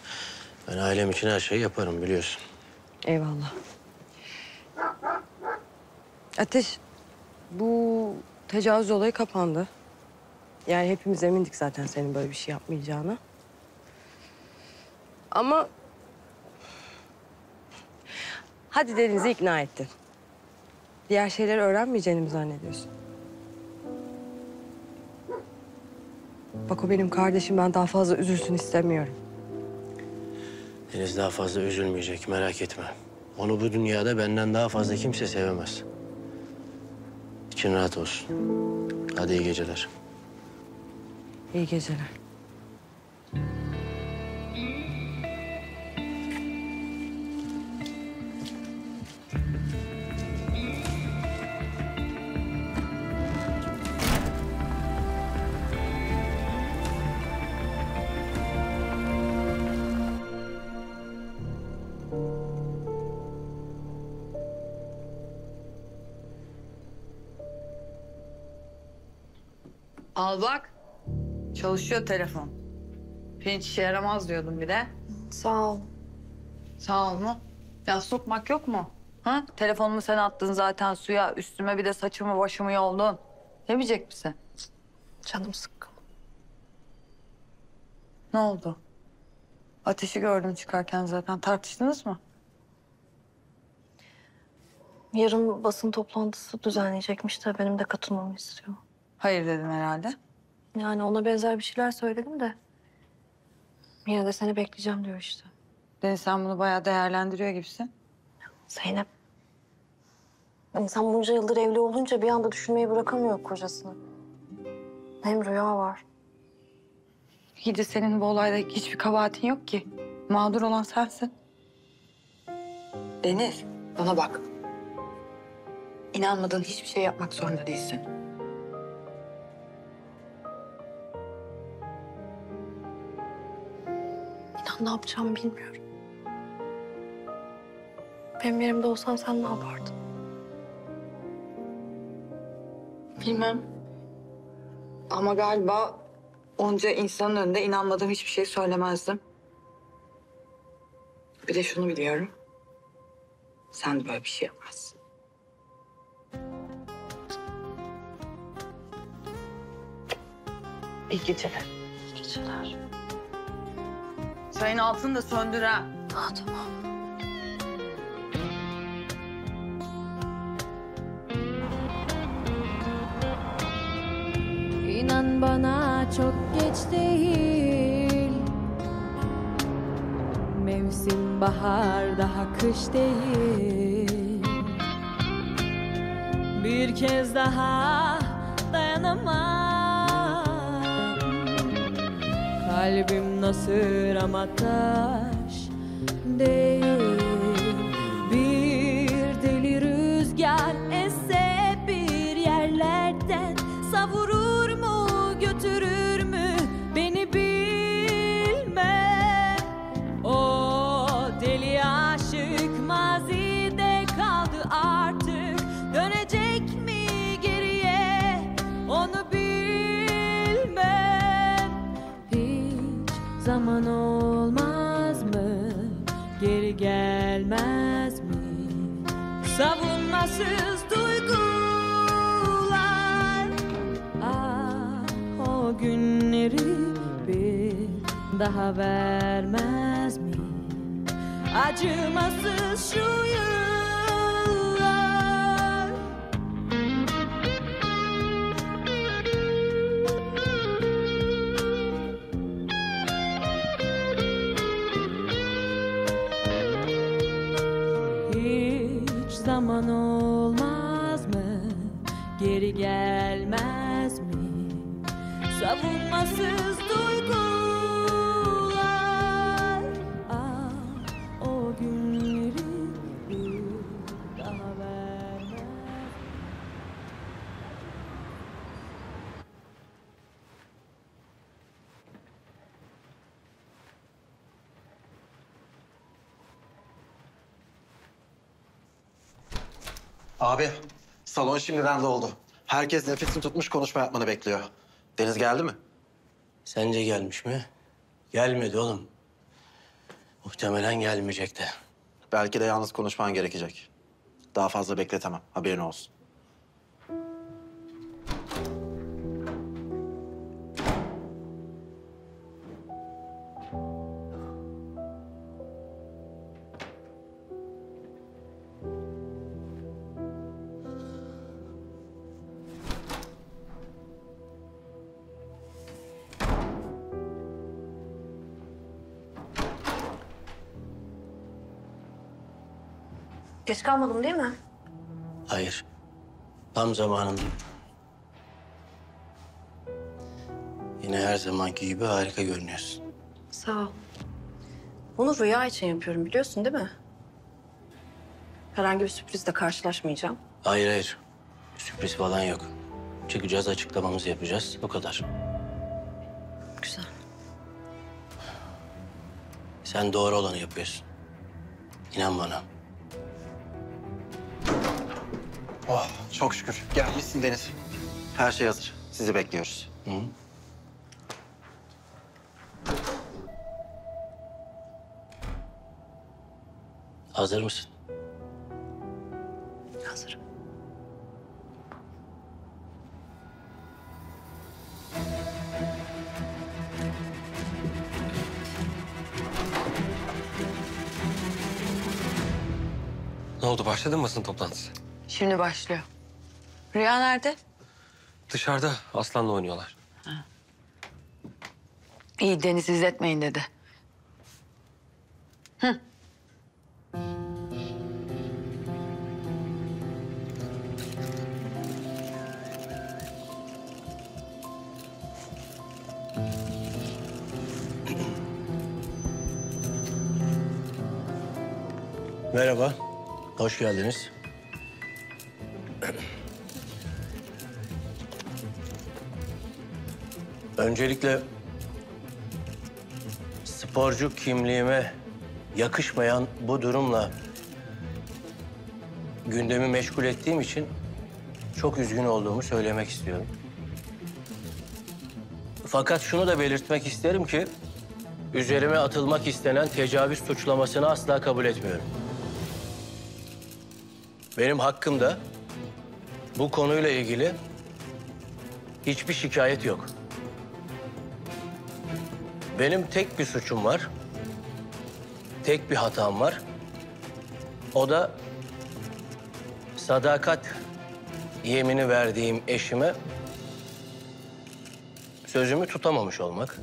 Ben ailem için her şeyi yaparım biliyorsun. Eyvallah. Ateş, bu tecavüz olayı kapandı. Yani hepimiz emindik zaten senin böyle bir şey yapmayacağına. Ama... Hadi Deniz'i ikna ettin. Diğer şeyleri öğrenmeyeceğini mi zannediyorsun? Bak o benim kardeşim. Ben daha fazla üzülsün istemiyorum. Deniz daha fazla üzülmeyecek merak etme. Onu bu dünyada benden daha fazla kimse sevemez. İçin rahat olsun. Hadi iyi geceler. İyi geceler. Al bak. Çalışıyor telefon. Pirinç işe yaramaz diyordum bir de. Sağ ol. Sağ ol mu? Ya sokmak yok mu? Ha? Telefonumu sen attın zaten suya. Üstüme bir de saçımı başımı yoldun. Yemeyecek misin? Canım sıkkın. Ne oldu? Ateşi gördüm çıkarken zaten. Tartıştınız mı? Yarın basın toplantısı düzenleyecekmiş de benim de katılmamı istiyor. Hayır dedin herhalde. Yani ona benzer bir şeyler söyledim de. Yine de seni bekleyeceğim diyor işte. Deniz sen bunu bayağı değerlendiriyor gibisin. Zeynep. İnsan bunca yıldır evli olunca bir anda düşünmeyi bırakamıyor kocasını. Hem rüya var. İyi de senin bu olayda hiçbir kabahatin yok ki. Mağdur olan sensin. Deniz, bana bak. İnanmadığın hiçbir şey yapmak zorunda değilsin. İnan ne yapacağımı bilmiyorum. Benim yerimde olsan sen ne yapardın? Bilmem. Ama galiba onca insanın önünde inanmadığım hiçbir şey söylemezdim. Bir de şunu biliyorum. Sen böyle bir şey yapmazsın. İyi geceler. İyi geceler. Çayın altını da söndür ha. Ah, tamam. İnan bana çok geç değil Mevsim bahar daha kış değil Bir kez daha dayanamam Kalbim nasır ama taş değil. Bir deli rüzgar esse bir yerlerden Savurur zaman olmaz mı? Geri gelmez mi? Savunmasız duygular. Ah o günleri bir daha vermez mi? Acımasız şu yıllar Geri gelmez mi? Savunmasız duygular Ah o günleri daha vermez Abi, salon şimdiden doldu. Herkes nefesini tutmuş konuşma yapmanı bekliyor. Deniz geldi mi? Sence gelmiş mi? Gelmedi oğlum. Muhtemelen gelmeyecek de. Belki de yalnız konuşman gerekecek. Daha fazla bekletemem, haberin olsun. Geç kalmadım değil mi? Hayır. Tam zamanında. Yine her zamanki gibi harika görünüyorsun. Sağ ol. Bunu rüya için yapıyorum biliyorsun değil mi? Herhangi bir sürprizle karşılaşmayacağım. Hayır hayır. Sürpriz falan yok. Çıkacağız açıklamamızı yapacağız. O kadar. Güzel. Sen doğru olanı yapıyorsun. İnan bana. Oh, çok şükür. Gelmişsin Deniz. Her şey hazır. Sizi bekliyoruz. Hazır mısın? Hazırım. Ne oldu başladı mı basın toplantısı? Şimdi başlıyor. Rüya nerede? Dışarıda Aslan'la oynuyorlar. İyi Deniz izletmeyin dedi. Hı. Merhaba, hoş geldiniz. Öncelikle sporcu kimliğime yakışmayan bu durumla gündemi meşgul ettiğim için çok üzgün olduğumu söylemek istiyorum. Fakat şunu da belirtmek isterim ki üzerime atılmak istenen tecavüz suçlamasını asla kabul etmiyorum. Benim hakkımda bu konuyla ilgili hiçbir şikayet yok. Benim tek bir suçum var. Tek bir hatam var. O da sadakat yemini verdiğim eşime sözümü tutamamış olmak.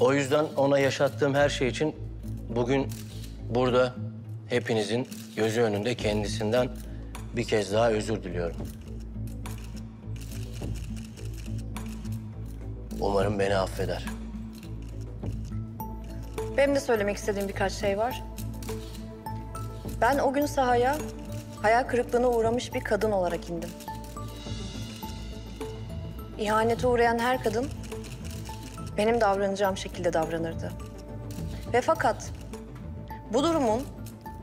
O yüzden ona yaşattığım her şey için bugün burada hepinizin gözü önünde kendisinden bir kez daha özür diliyorum. Umarım beni affeder. Benim de söylemek istediğim birkaç şey var. Ben o gün sahaya hayal kırıklığına uğramış bir kadın olarak indim. İhanete uğrayan her kadın benim davranacağım şekilde davranırdı. Ve fakat bu durumun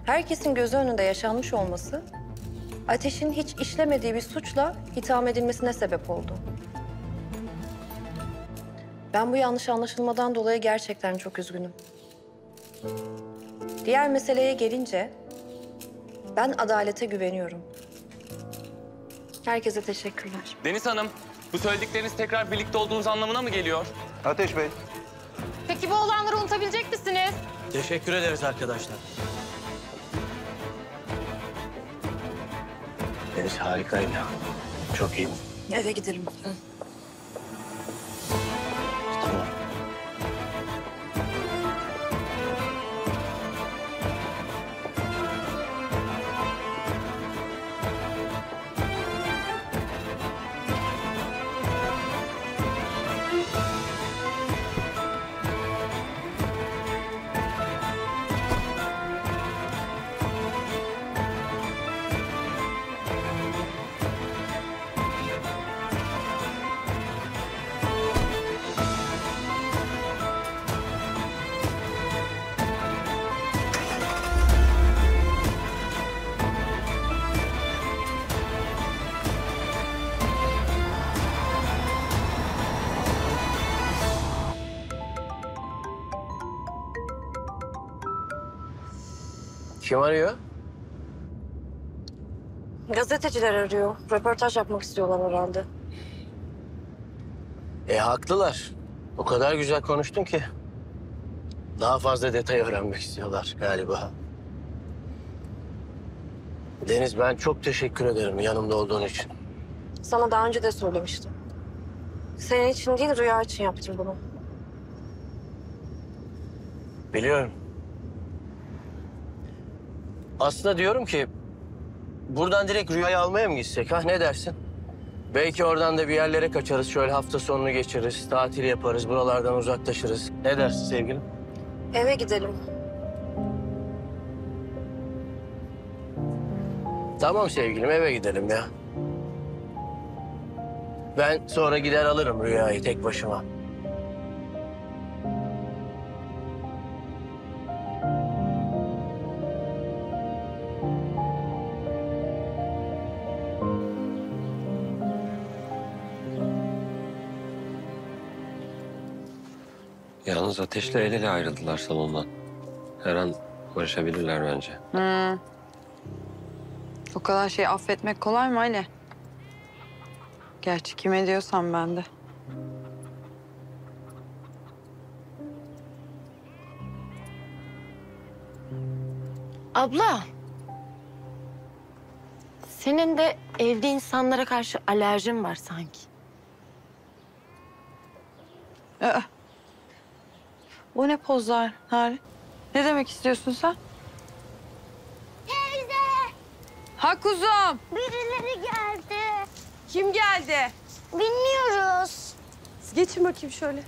herkesin gözü önünde yaşanmış olması ateşin hiç işlemediği bir suçla itham edilmesine sebep oldu. Ben bu yanlış anlaşılmadan dolayı gerçekten çok üzgünüm. Diğer meseleye gelince ben adalete güveniyorum. Herkese teşekkürler. Deniz Hanım, bu söyledikleriniz tekrar birlikte olduğunuz anlamına mı geliyor? Ateş Bey. Peki bu olanları unutabilecek misiniz? Teşekkür ederiz arkadaşlar. Deniz harikaydı. Çok iyi. Eve gidelim. Tamam. Kim arıyor? Gazeteciler arıyor. Röportaj yapmak istiyorlar herhalde. E haklılar. O kadar güzel konuştun ki. Daha fazla detay öğrenmek istiyorlar galiba. Deniz ben çok teşekkür ederim yanımda olduğun için. Sana daha önce de söylemiştim. Senin için değil, Rüya için yaptım bunu. Biliyorum. Aslında diyorum ki buradan direkt Rüya'yı almaya mı gitsek ha ne dersin? Belki oradan da bir yerlere kaçarız. Şöyle hafta sonunu geçiririz, tatil yaparız, buralardan uzaklaşırız. Ne dersin sevgilim? Eve gidelim. Tamam sevgilim eve gidelim ya. Ben sonra gider alırım Rüya'yı tek başıma. Yalnız Ateş'le el ele ayrıldılar salondan. Her an barışabilirler bence. Hmm. O kadar şey affetmek kolay mı Ali? Gerçi kime diyorsam ben de. Abla. Senin de evde insanlara karşı alerjin var sanki. Aa. Bu ne pozlar Nari? Ne demek istiyorsun sen? Teyze! Ha kuzum. Birileri geldi. Kim geldi? Bilmiyoruz. Geçin bakayım şöyle.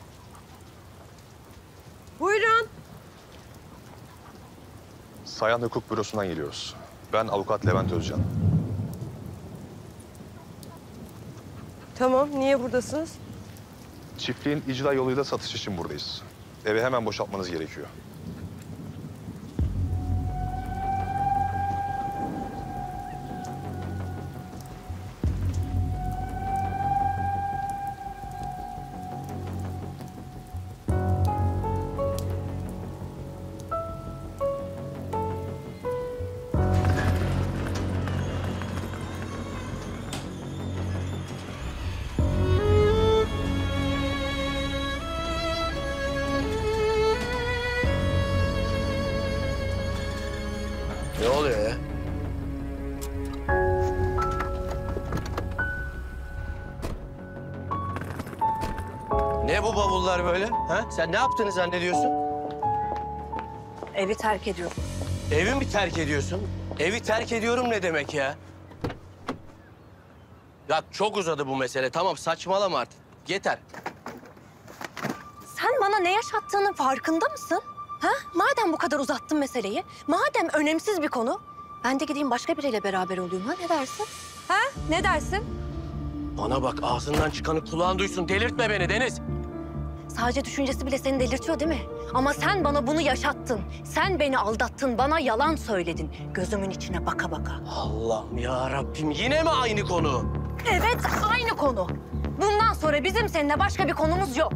Buyurun. Sayan Hukuk Bürosu'ndan geliyoruz. Ben avukat Levent Özcan. Tamam, niye buradasınız? Çiftliğin icra yoluyla satış için buradayız. Evi hemen boşaltmanız gerekiyor. Ha? Sen ne yaptığını zannediyorsun? Evi terk ediyorum. Evi mi terk ediyorsun? Evi terk ediyorum ne demek ya? Ya çok uzadı bu mesele. Tamam saçmalama artık. Yeter. Sen bana ne yaşattığının farkında mısın? Ha? Madem bu kadar uzattın meseleyi, madem önemsiz bir konu, ben de gideyim başka biriyle beraber olayım. Ha ne dersin? Ha? Ne dersin? Bana bak ağzından çıkanı kulağın duysun. Delirtme beni Deniz. Sadece düşüncesi bile seni delirtiyor değil mi? Ama sen bana bunu yaşattın. Sen beni aldattın, bana yalan söyledin. Gözümün içine baka baka. Allah'ım ya Rabbim yine mi aynı konu? Evet, aynı konu. Bundan sonra bizim seninle başka bir konumuz yok.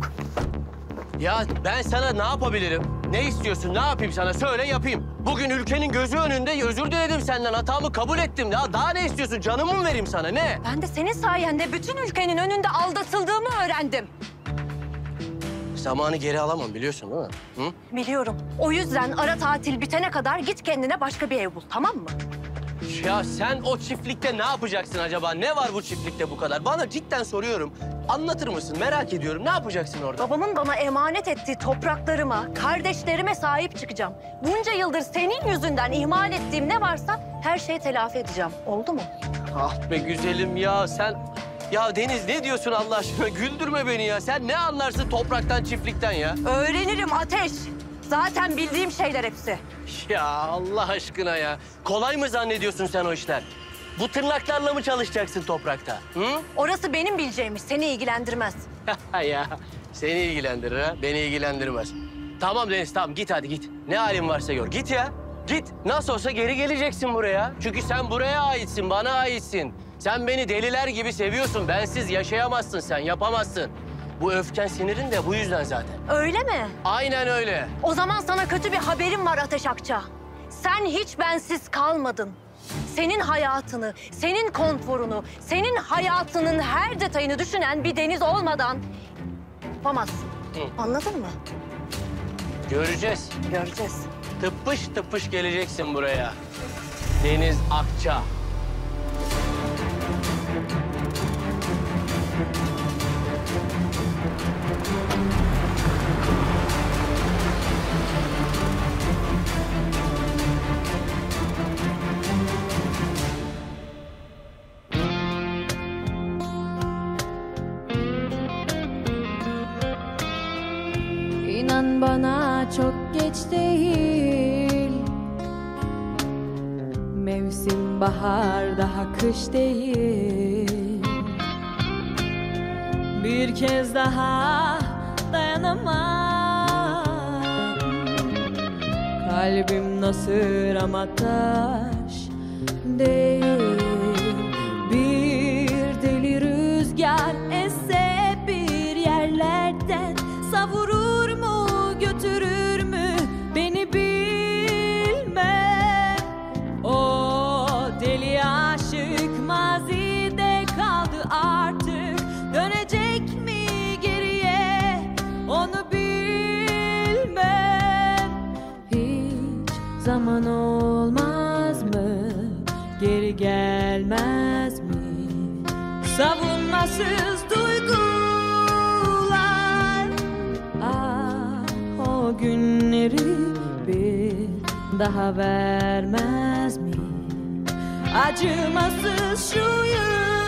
Ya ben sana ne yapabilirim? Ne istiyorsun? Ne yapayım sana? Söyle yapayım. Bugün ülkenin gözü önünde özür diledim senden. Hatamı kabul ettim. Ya daha ne istiyorsun? Canımı mı vereyim sana? Ne? Ben de senin sayende bütün ülkenin önünde aldatıldığımı öğrendim. Zamanı geri alamam biliyorsun değil mi? Hı? Biliyorum. O yüzden ara tatil bitene kadar git kendine başka bir ev bul, tamam mı? Ya sen o çiftlikte ne yapacaksın acaba? Ne var bu çiftlikte bu kadar? Bana cidden soruyorum. Anlatır mısın? Merak ediyorum. Ne yapacaksın orada? Babamın bana emanet ettiği topraklarıma, kardeşlerime sahip çıkacağım. Bunca yıldır senin yüzünden ihmal ettiğim ne varsa her şeyi telafi edeceğim. Oldu mu? Ah be güzelim ya sen... Ya Deniz ne diyorsun Allah aşkına? Güldürme beni ya. Sen ne anlarsın topraktan, çiftlikten ya? Öğrenirim Ateş. Zaten bildiğim şeyler hepsi. Ya Allah aşkına ya. Kolay mı zannediyorsun sen o işler? Bu tırnaklarla mı çalışacaksın toprakta? Hı? Orası benim bileceğimiz, seni ilgilendirmez. ya seni ilgilendirir ha, beni ilgilendirmez. Tamam Deniz tamam git hadi git. Ne halin varsa gör. Git ya. Git. Nasıl olsa geri geleceksin buraya. Çünkü sen buraya aitsin, bana aitsin. Sen beni deliler gibi seviyorsun. Bensiz yaşayamazsın sen, yapamazsın. Bu öfken, sinirin de bu yüzden zaten. Öyle mi? Aynen öyle. O zaman sana kötü bir haberim var Ateş Akça. Sen hiç bensiz kalmadın. Senin hayatını, senin konforunu, senin hayatının her detayını düşünen bir deniz olmadan yapamazsın. Hı. Anladın mı? Göreceğiz. Göreceğiz. Tıpış tıpış geleceksin buraya. Deniz Akça. İnan bana çok geç değil bahar daha kış değil. Bir kez daha dayanamam. Kalbim nasır ama taş değil zaman olmaz mı? Geri gelmez mi? Savunmasız duygular Ah o günleri bir daha vermez mi? Acımasız şu yıllar